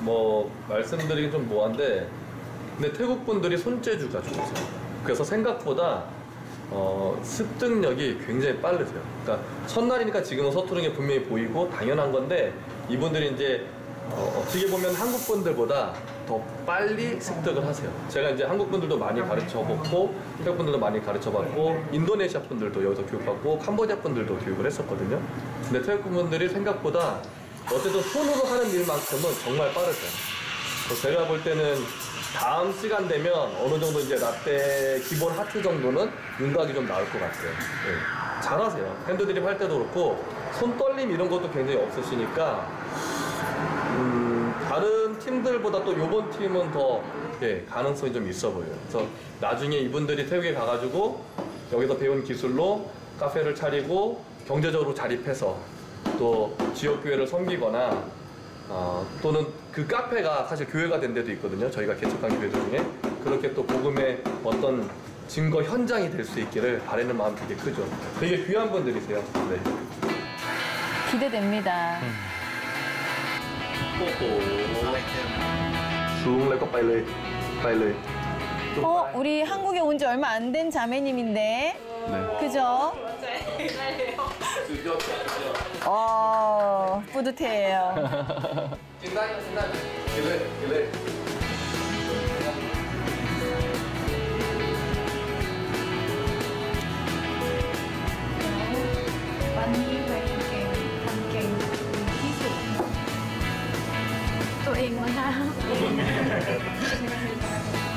뭐 말씀드리기 좀 뭐한데 근데 태국 분들이 손재주가 좋으세요. 그래서 생각보다 어, 습득력이 굉장히 빠르세요. 그러니까 첫날이니까 지금은 서투른 게 분명히 보이고 당연한 건데 이분들이 이제 어, 떻게 보면 한국 분들보다 더 빨리 습득을 하세요. 제가 이제 한국 분들도 많이 가르쳐 봤고, 태국 분들도 많이 가르쳐 봤고, 인도네시아 분들도 여기서 교육받고, 캄보디아 분들도 교육을 했었거든요. 근데 태국 분들이 생각보다 어쨌든 손으로 하는 일만큼은 정말 빠르세요. 제가 볼 때는 다음 시간 되면 어느 정도 이제 라떼 기본 하트 정도는 윤곽이 좀 나올 것 같아요. 네. 잘하세요. 핸드드립 할 때도 그렇고 손 떨림 이런 것도 굉장히 없으시니까 음, 다른 팀들보다 또 요번 팀은 더 예, 가능성이 좀 있어 보여요. 그래서 나중에 이분들이 태국에 가가지고 여기서 배운 기술로 카페를 차리고 경제적으로 자립해서 또 지역교회를 섬기거나 어, 또는 그 카페가 사실 교회가 된 데도 있거든요. 저희가 개척한 교회 중에 그렇게 또 복음의 어떤 증거 현장이 될 수 있기를 바라는 마음 되게 크죠. 되게 귀한 분들이세요. 네. 기대됩니다. 숭แล้วก็ไปเลยไปเลย 어, 우리 한국에 온 지 얼마 안 된 자매님인데. 네. 그죠? 어, 뿌듯해요. Tụi em mà ha. 어,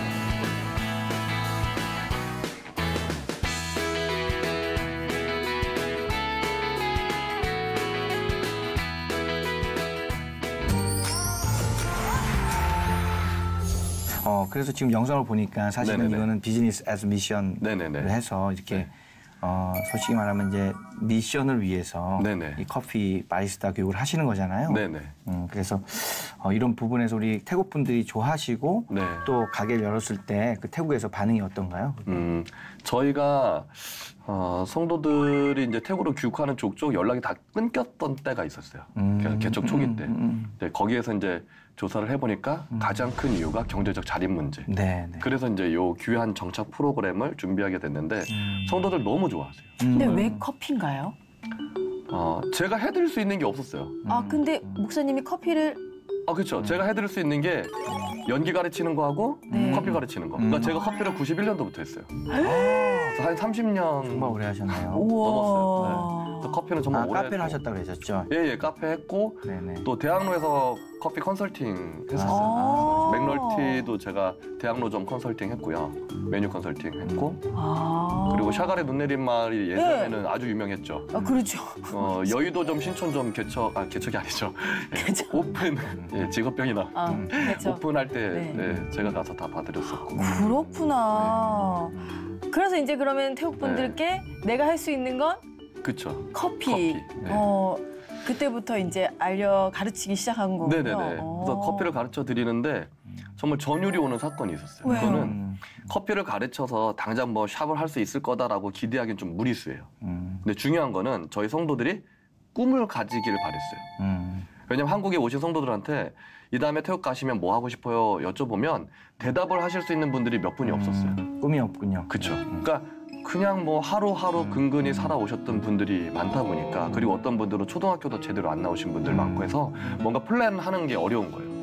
그래서 지금 영상을 보니까 사실은 네네네. 이거는 비즈니스 애즈 미션을. 해서 이렇게 어, 솔직히 말하면 이제 미션을 위해서 네네. 이 커피 바리스타 교육을 하시는 거잖아요. 네네. 음, 그래서 어, 이런 부분에서 우리 태국 분들이 좋아하시고 네. 또 가게를 열었을 때 그 태국에서 반응이 어떤가요? 음, 저희가 어, 성도들이 이제 태국으로 귀국하는 족족 연락이 다 끊겼던 때가 있었어요. 음, 개- 개척 초기 때. 음, 음. 네, 거기에서 이제 조사를 해보니까 가장 큰 이유가 경제적 자립 문제. 네, 네. 그래서 이제 요 귀한 정착 프로그램을 준비하게 됐는데 음. 성도들 너무 좋아하세요. 근데 왜 커피인가요? 어, 제가 해드릴 수 있는 게 없었어요. 아, 근데 목사님이 커피를 아, 그렇죠. 제가 해드릴 수 있는 게 연기 가르치는 거하고 네. 커피 가르치는 거. 그러니까 제가 커피를 91년도부터 했어요. 그래서 한 30년 정말 오래 하셨네요. 넘었어요. 네. 그래서 커피는 정말 아, 오래 카페를 했고. 하셨다고 그러셨죠? 예, 예, 카페 했고 네네. 또 대학로에서 커피 컨설팅 했었어요. 아. 맥널티도 제가 대학로점 컨설팅 했고요. 메뉴 컨설팅 했고 아. 그리고 샤갈의 눈 내린 말이 예전에는 아주 유명했죠. 아, 그렇죠. 어, 여의도점 신촌점 개척 아 개척이 아니죠. 예, 오픈 예, 직업병이나 아, 개척. 오픈할 때 네. 예, 제가 가서 다 봐드렸었고. 그렇구나. 그래서 이제 그러면 태국 분들께 내가 할 수 있는 건 그쵸. 커피. 커피, 네. 어, 그때부터 이제 알려 가르치기 시작한 거군요. 네네네. 어. 그래서 커피를 가르쳐 드리는데 정말 전율이 오는 사건이 있었어요. 왜요? 저는 커피를 가르쳐서 당장 뭐 샵을 할 수 있을 거다라고 기대하기는 좀 무리수예요. 음. 근데 중요한 거는 저희 성도들이 꿈을 가지기를 바랬어요. 음. 왜냐면 한국에 오신 성도들한테 이 다음에 태국 가시면 뭐 하고 싶어요 여쭤보면 대답을 하실 수 있는 분들이 몇 분이 없었어요. 꿈이 없군요. 그렇죠. 그러니까 그냥 뭐 하루하루 근근히 살아오셨던 분들이 많다 보니까 그리고 어떤 분들은 초등학교도 제대로 안 나오신 분들 많고 해서 뭔가 플랜하는 게 어려운 거예요.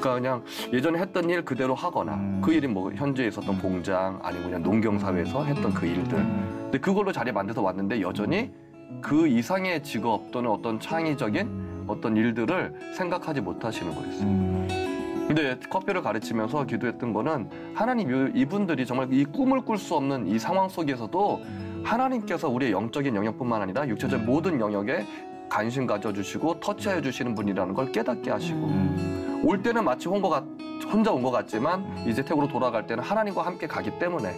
그러니까 그냥 예전에 했던 일 그대로 하거나 그 일이 뭐 현재 있었던 공장 아니면 그냥 농경 사회에서 했던 그 일들. 근데 그걸로 자리 만들어서 왔는데 여전히 그 이상의 직업 또는 어떤 창의적인 어떤 일들을 생각하지 못하시는 거였어요. 근데 커피를 가르치면서 기도했던 거는 하나님 이- 이분들이 정말 이 꿈을 꿀 수 없는 이 상황 속에서도 하나님께서 우리의 영적인 영역뿐만 아니라 육체적 모든 영역에 관심 가져주시고 터치해 주시는 분이라는 걸 깨닫게 하시고 올 때는 마치 온것 같, 혼자 온 것 같지만 이제 태국으로 돌아갈 때는 하나님과 함께 가기 때문에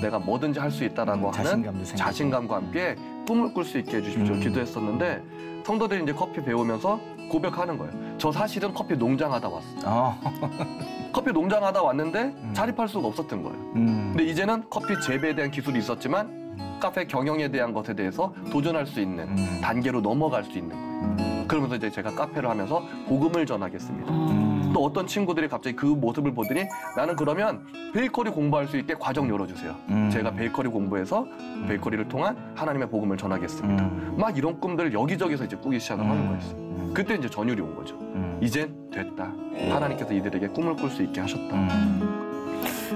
내가 뭐든지 할 수 있다라고 하는 자신감도 생기고. 자신감과 함께 꿈을 꿀 수 있게 해주십시오. 기도했었는데 성도들이 이제 커피 배우면서 고백하는 거예요. 저 사실은 커피 농장하다 왔어요. 커피 농장하다 왔는데 자립할 수가 없었던 거예요. 음. 근데 이제는 커피 재배에 대한 기술이 있었지만 카페 경영에 대한 것에 대해서 도전할 수 있는 단계로 넘어갈 수 있는 거예요. 그러면서 이제 제가 카페를 하면서 복음을 전하겠습니다. 또 어떤 친구들이 갑자기 그 모습을 보더니 나는 그러면 베이커리 공부할 수 있게 과정 열어주세요. 제가 베이커리 공부해서 베이커리를 통한 하나님의 복음을 전하겠습니다. 막 이런 꿈들을 여기저기서 이제 꾸기 시작을 하는 거였어요. 그때 이제 전율이 온 거죠. 이젠 됐다. 하나님께서 이들에게 꿈을 꿀 수 있게 하셨다.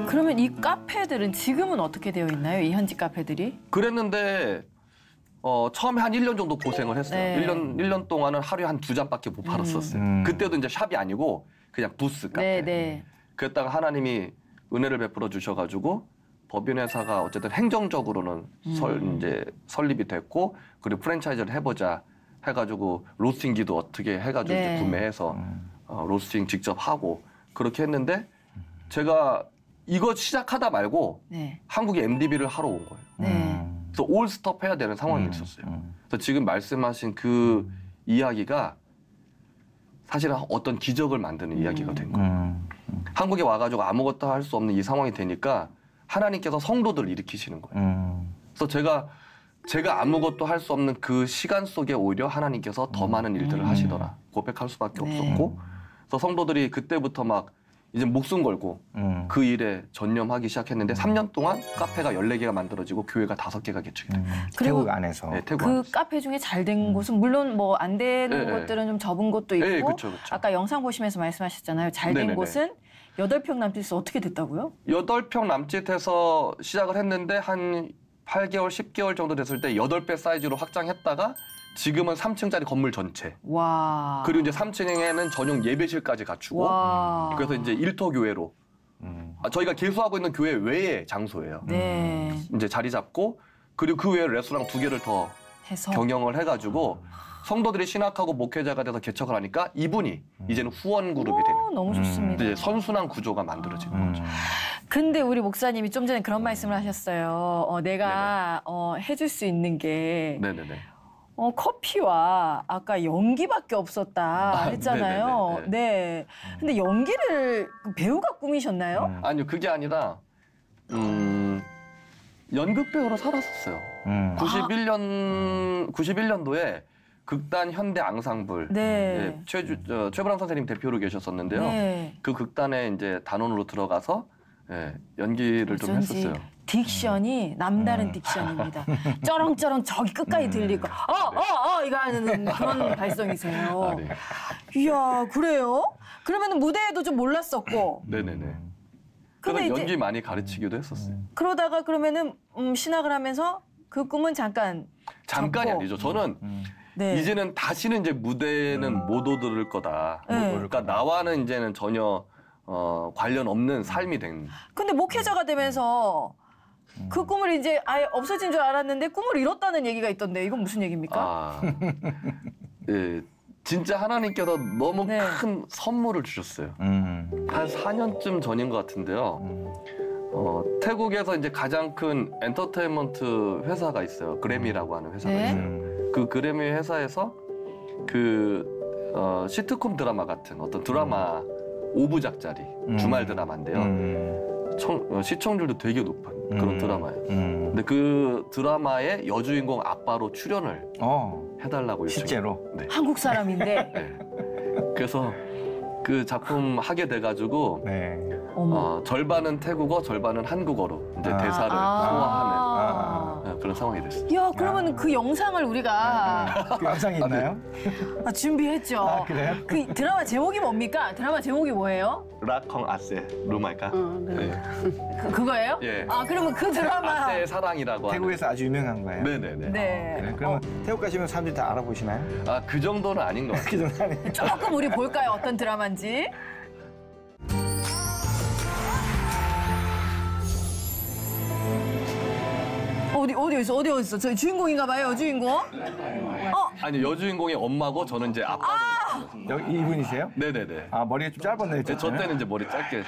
그러면 이 카페들은 지금은 어떻게 되어 있나요? 이 현지 카페들이? 그랬는데 어, 처음에 한 1년 정도 고생을 했어요. 네. 일 1년, 일년 동안은 하루에 한 두 잔밖에 못 팔았었어요. 그때도 이제 샵이 아니고 그냥 부스 카페. 네, 네. 그랬다가 하나님이 은혜를 베풀어 주셔가지고 법인회사가 어쨌든 행정적으로는 설, 이제 설립이 됐고 그리고 프랜차이즈를 해보자 해가지고 로스팅기도 어떻게 해가지고 네. 이제 구매해서 어, 로스팅 직접 하고 그렇게 했는데 제가 이거 시작하다 말고 네. 한국에 MDB를 하러 온 거예요. 네. 그래서 올 스톱 해야 되는 상황이 있었어요. 그래서 지금 말씀하신 그 이야기가 사실은 어떤 기적을 만드는 이야기가 된 거예요. 한국에 와가지고 아무것도 할 수 없는 이 상황이 되니까 하나님께서 성도들을 일으키시는 거예요. 그래서 제가 제가 아무것도 할 수 없는 그 시간 속에 오히려 하나님께서 더 많은 일들을 하시더라 고백할 수밖에 네. 없었고 그래서 성도들이 그때부터 막 이제 목숨 걸고 그 일에 전념하기 시작했는데 3년 동안 카페가 14개가 만들어지고 교회가 5개가 개척이 된 거예요. 그리고 태국 안에서. 네, 태국 그 안에서. 카페 중에 잘 된 곳은 물론 뭐 안 되는 네, 네. 곳들은 좀 접은 곳도 있고 네, 그쵸, 그쵸. 아까 영상 보시면서 말씀하셨잖아요. 잘 된. 곳은 여덟 평 남짓에서 어떻게 됐다고요? 여덟 평 남짓해서 시작을 했는데 한 8개월, 10개월 정도 됐을 때 8배 사이즈로 확장했다가 지금은 3층짜리 건물 전체. 와. 그리고 이제 3층에는 전용 예배실까지 갖추고 와. 그래서 이제 일터 교회로 아, 저희가 개수하고 있는 교회 외의 장소예요. 네. 이제 자리 잡고 그리고 그 외에 레스토랑 두 개를 더 해서 경영을 해가지고 성도들이 신학하고 목회자가 돼서 개척을 하니까 이분이 이제는 후원 그룹이 되는. 어, 너무 좋습니다. 이제 선순환 구조가 만들어지는 거죠. 근데 우리 목사님이 좀 전에 그런 말씀을 하셨어요. 어, 내가 어, 해줄 수 있는 게 네네네. 어, 커피와 아까 연기밖에 없었다 아, 했잖아요. 네네네, 네. 근데 연기를 배우가 꾸미셨나요? 아니요 그게 아니라 음, 연극 배우로 살았었어요. 음. 91년 91년도에 극단 현대 앙상블 네. 예, 최주 저, 최불암 선생님 대표로 계셨었는데요. 네. 그 극단에 이제 단원으로 들어가서 예, 연기를 좀 했었어요. 딕션이 남다른 딕션입니다. 쩌렁쩌렁 저기 끝까지 들리고 어어 어 이거 하는 그런 발성이세요. 아, 네. 이야 그래요? 그러면 무대에도 좀 몰랐었고 네네네. 근데 그래서 이제- 연기 많이 가르치기도 했었어요. 그러다가 그러면은 음, 신학을 하면서 그 꿈은 잠깐 잠깐이 접고. 아니죠. 저는 네. 이제는 다시는 이제 무대는 못 오를 거다. 네. 그러니까 나와는 이제는 전혀 어, 관련 없는 삶이 된. 근데 목회자가 되면서 그 꿈을 이제 아예 없어진 줄 알았는데 꿈을 이뤘다는 얘기가 있던데 이건 무슨 얘기입니까? 아, 예, 진짜 하나님께서 너무 네. 큰 선물을 주셨어요. 음. 한 4년쯤 전인 것 같은데요. 어, 태국에서 이제 가장 큰 엔터테인먼트 회사가 있어요. 그래미라고 하는 회사가 네. 있어요. 그 그래미 회사에서 그 어, 시트콤 드라마 같은 어떤 드라마 오부작짜리 음. 주말 드라마인데요. 음. 청- 어, 시청률도 되게 높은 그런 음. 드라마예요. 음. 근데 그 드라마의 여주인공 아빠로 출연을 어. 해달라고 요청. 실제로? 네. 한국 사람인데 네. 그래서 그 작품 하게 돼가지고 네. 어, 절반은 태국어, 절반은 한국어로 이제 아. 대사를 아. 소화하는 네, 그런 상황이 됐어요. 야 그러면 그 영상을 우리가 그 영상이 있나요? 아, 준비했죠. 아, 그래요? 그 드라마 제목이 뭡니까? 드라마 제목이 뭐예요? 락콩 아세 루마이까? 네. 그, 그거예요? 예. 아 그러면 그 드라마 아세의 사랑이라고 하는. 태국에서 아주 유명한 거예요. 네 네 네. 네. 그래? 그러면 태국 가시면 사람들이 다 알아보시나요? 아 그 정도는 아닌 것 같아요. 그 정도 아니에요? 조금 우리 볼까요? 어떤 드라마인지. 어디 어디 있어? 어디 있어? 저희 주인공인가 봐요 여주인공. 어? 아니 여주인공이 엄마고 저는 이제 아빠로 아! 여기 이분이세요? 네네네. 아 머리가 좀 짧았네 네, 저 때는 이제 머리 짧게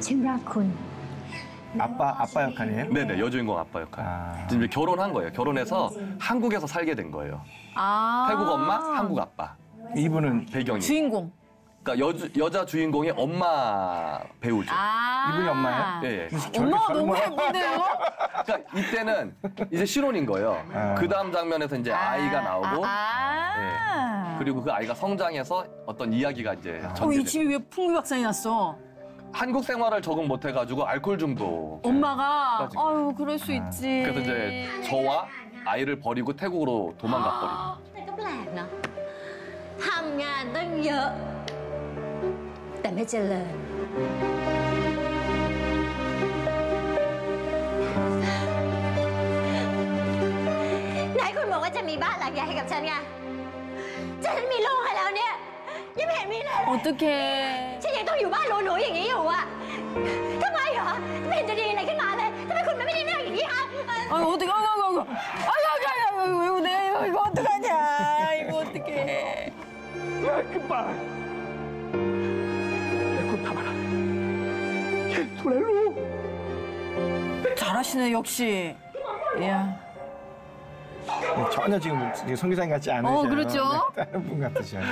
친라쿤 아빠 아빠 역할이에요? 네네 여주인공 아빠 역할. 아. 지금 결혼한 거예요. 결혼해서 한국에서 살게 된 거예요. 아. 태국 엄마 한국 아빠. 이분은 배경이. 주인공. 그러니까 여주, 여자 주인공이 엄마 배우죠. 아 이분이 엄마예요? 예, 예. 엄마가 너무 예쁜데요 그러니까 이때는 이제 신혼인 거예요. 아. 그 다음 장면에서 이제 아이가 나오고, 아, 그리고 그 아이가 성장해서 어떤 이야기가 이제 어, 이 전개돼요. 집이 왜 풍비박산이 났어 한국 생활을 적응 못 해가지고 알코올 중독. 엄마가 빠지고. 아유 그럴 수 있지 그래서 이제 저와 아이를 버리고 태국으로 도망가 버린. แต่ก็แปลกเนาะทำงานตั้งเยอะ แต่ไม่เจริญ ไหนคุณบอกว่าจะมีบ้านหลังใหญ่ให้กับฉันไงฉันมีลูกให้แล้วเนี่ย ยังไม่เห็นมีเลย 어떡해 ฉันยังต้องอยู่บ้านหรูๆอย่างนี้อยู่อะทำไมเหรอไม่เห็นจะดีอะไรขึ้นมาเลยทำไมคุณไม่ได้เรื่องอย่างนี้คะ 아유 어떡해 아유 아유 아유 아유 아유 아유 아유 내가 이거 이거 어떡하냐 이거 어떡해 그만. 예술의 잘하시네 역시 야 전혀 지금 지금 송 기사님 같지 않으셔요. 어, 그렇죠. 네, 다른 분 같으셔요.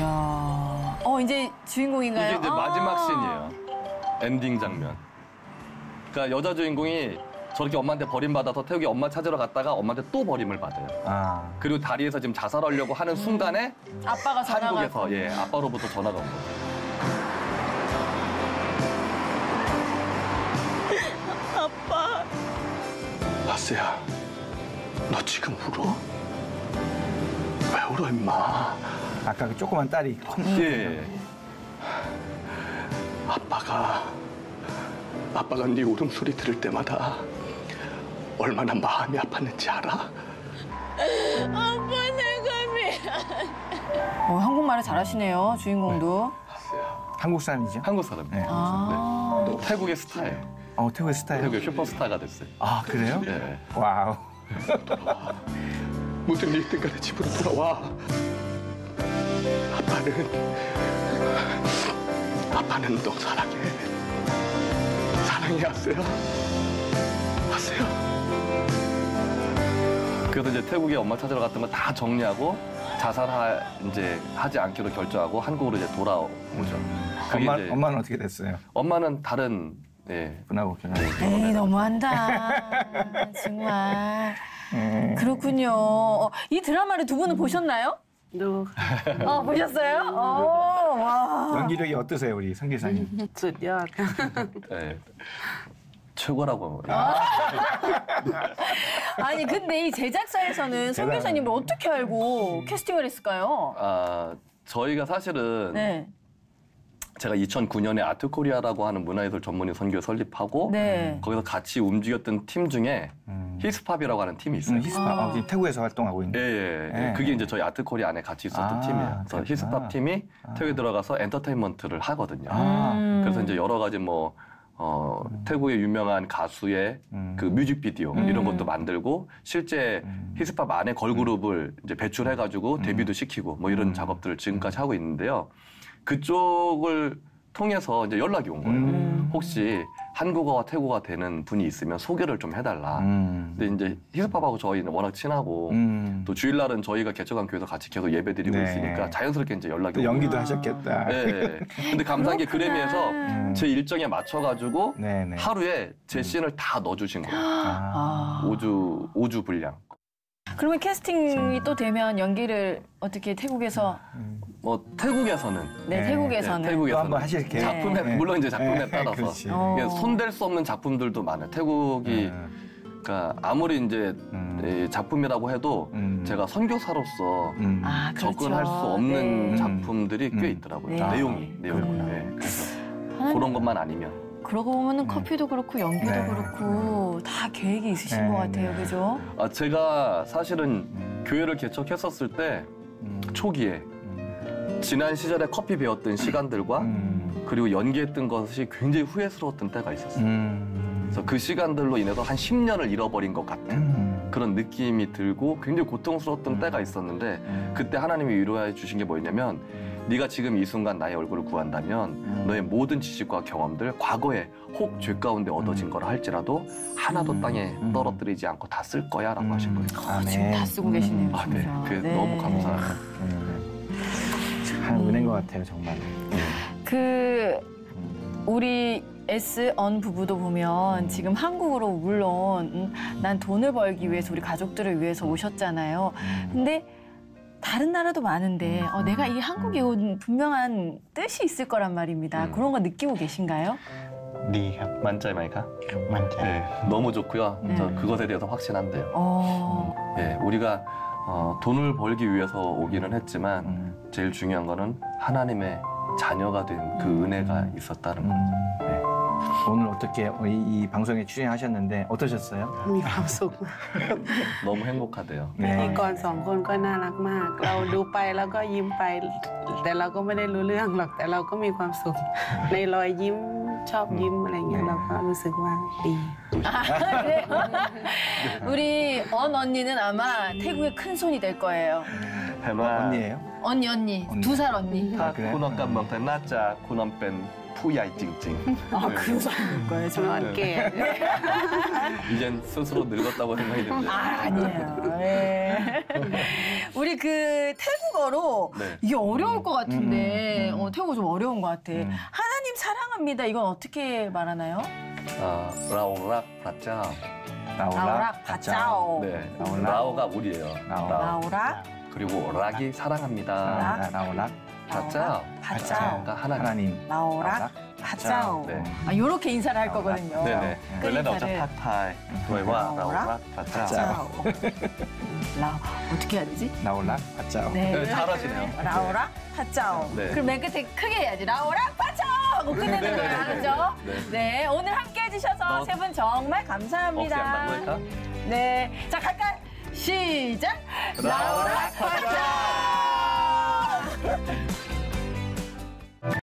야. 어 이제 주인공인가요? 이게 이제 아. 마지막 씬이에요. 엔딩 장면. 그러니까 여자 주인공이 저렇게 엄마한테 버림받아서 태국에 엄마 찾으러 갔다가 엄마한테 또 버림을 받아요. 아. 그리고 다리에서 지금 자살하려고 하는 순간에 아빠가 전화가 한국에서 예 아빠로부터 전화가 온 거예요. 아빠 아스야, 너 지금 울어? 왜 울어, 임마? 아까 그 조그만 딸이 큰 예. 아빠가 아빠가 네 울음소리 들을 때마다 얼마나 마음이 아팠는지 알아? 아빠 내가 미안 어, 한국말을 잘하시네요 주인공도 한국 사람이죠? 한국 사람. 네. 아. 네. 태국의 스타예요. 어, 태국의 스타. 태국의 슈퍼스타가 됐어요. 아, 그래요? 네. wow. 무슨 일든 간에 집으로 돌아와. 아빠는 아빠는 너 사랑해. 사랑해 아스야. 아스야. 그래서 이제 태국에 엄마 찾으러 갔던 거 다 정리하고 자살하 이제 하지 않기로 결정하고 한국으로 이제 돌아오죠. 그게 엄마, 이제 엄마는 어떻게 됐어요? 엄마는 다른 예. 분하고 결혼. 에이 너무한다 정말 음. 그렇군요 어, 이 드라마를 두 분은 보셨나요? 어 보셨어요? 어, 와 연기력이 어떠세요, 우리 성 기사님? สุดยอดค่ะ 예. 최고라고. 아니 근데 이 제작사에서는 송. 교사님을 어떻게 알고 캐스팅을 했을까요? 아 저희가 사실은 네. 제가 2009년에 아트코리아라고 하는 문화예술 전문의 선교 설립하고 네. 거기서 같이 움직였던 팀 중에 히스팝이라고 하는 팀이 있어요. 음, 히스팝 아, 지금 태국에서 활동하고 있는. 예, 예, 예. 네. 그게 이제 저희 아트코리아 안에 같이 있었던 아, 팀이에요. 그래서 그렇구나. 히스팝 팀이 태국에 들어가서 엔터테인먼트를 하거든요. 아. 음. 그래서 이제 여러 가지 뭐 어, 태국의 유명한 가수의 그 뮤직비디오 음. 이런 것도 만들고 실제 히스팝 안에 걸그룹을 이제 배출해가지고 데뷔도 시키고 뭐 음. 이런 작업들을 지금까지 하고 있는데요. 그쪽을 통해서 이제 연락이 온 거예요. 음. 혹시 한국어와 태국어가 되는 분이 있으면 소개를 좀 해달라. 음. 근데 이제 히스팝하고 저희는 워낙 친하고 또 주일날은 저희가 개척한 교회에서 같이 계속 예배드리고 네. 있으니까 자연스럽게 이제 연락이. 연기도 하셨겠다. 네. 근데 감사한 게 그래미에서 음. 제 일정에 맞춰가지고 네, 하루에 제 씬을 다 넣어주신 거예요. 아. 오주오주 분량. 그러면 캐스팅이 또 되면 연기를 어떻게 태국에서 뭐 태국에서는 네, 태국에서는. 네, 태국에서는 또 한번 하실 계획. 작품에 네. 물론 이제 작품에 네, 따라서. 이게 손댈 수 없는 작품들도 많아요. 태국이 그러니까 아무리 이제 이 작품이라고 해도 제가 선교사로서 아, 그렇죠. 접근할 수 없는 네. 작품들이 꽤 있더라고요. 네. 내용이 내용이. 네. 그래서 그런 것만 아니면 그러고 보면 은 커피도 그렇고 연기도 네. 그렇고 다 계획이 있으신 네, 것 같아요, 그죠? 아, 제가 사실은 교회를 개척했었을 때 초기에 지난 시절에 커피 배웠던 시간들과 그리고 연기했던 것이 굉장히 후회스러웠던 때가 있었어요. 그래서 그 시간들로 인해서 한 10년을 잃어버린 것 같은 그런 느낌이 들고 굉장히 고통스러웠던 때가 있었는데 그때 하나님이 위로해 주신 게 뭐였냐면 네가 지금 이 순간 나의 얼굴을 구한다면 너의 모든 지식과 경험들 과거에 혹 죄 가운데 얻어진 거라 할지라도 하나도 땅에 떨어뜨리지 않고 다 쓸 거야라고 하신 거예요. 아, 지금 다 쓰고 계시네요. 아, 네. 그게 네. 너무 감사합니다. 참 은혜인 것 같아요, 정말. 그 우리 S 언 부부도 보면 지금 한국으로 물론 음, 난 돈을 벌기 위해서 우리 가족들을 위해서 오셨잖아요. 근데 다른 나라도 많은데 어, 내가 이 한국에 온 분명한 뜻이 있을 거란 말입니다. 그런 거 느끼고 계신가요? 네, 만짜이 마이가? 만짜. 네, 너무 좋고요. 네. 저 그것에 대해서 확신한대요. 어, 예, 우리가 어, 돈을 벌기 위해서 오기는 했지만 제일 중요한 거는 하나님의 자녀가 된 그 은혜가 있었다는 거죠. 네. 오늘 어떻게 이, 이 방송에 출연하셨는데 어떠셨어요? มีความสุข 너무 행복하대요. พิธีกรสองคนก็น่ารักมาก เราดูไปแล้วก็ยิ้มไป แต่เราก็ไม่ได้รู้เรื่องหรอก แต่เราก็มีความสุข ในรอยยิ้ม ชอบยิ้มอะไรเงี้ยเราก็รู้สึกว่าดี 아, 그래요? 우리 언 언니는 아마 태국의 큰 손이 될 거예요. 해마 언니예요? 언니 언니 두 살 언니. 다 군원감 먹다 나자 군원 뺀 푸야이 찡찡. 아, 그 사람일 거예요, 저는. 게. 이젠 스스로 늙었다고 생각이 듭니다. 아, 아니에요. 예. 우리 그 태국어로 네. 이게 어려울 것 같은데 어, 태국어 좀 어려운 것 같아. 하나님 사랑합니다. 이건 어떻게 말하나요? 아, เรารักพระเจ้า. เรารักพระเจ้า. 네, เรา가 우리예요. เรา. เรารัก 그리고 รัก이 사랑합니다. รัก. เรารักพระเจ้า. พระเจ้า. 그러니까 하나님. 하나님. เรารักพระเจ้า. 네. 아, 요렇게 인사를 할 거거든요. 네네. 그 원래는 어차 인사를. 팟타이. 저희와 라오락 바짜. 바짜오. 라 어떻게 해야 되지? 라오락 바짜오. 네, 잘하시네요. 라오락 바짜오. 네. 그럼 맨 끝에 크게 해야지. 라오락 바짜오 하고 끝내는 네, 네, 거야. 네. 그죠? 네. 네. 오늘 함께 해주셔서 너- 세분 정말 감사합니다. 네. 자, 갈까요? 시작! 라오락 바짜오!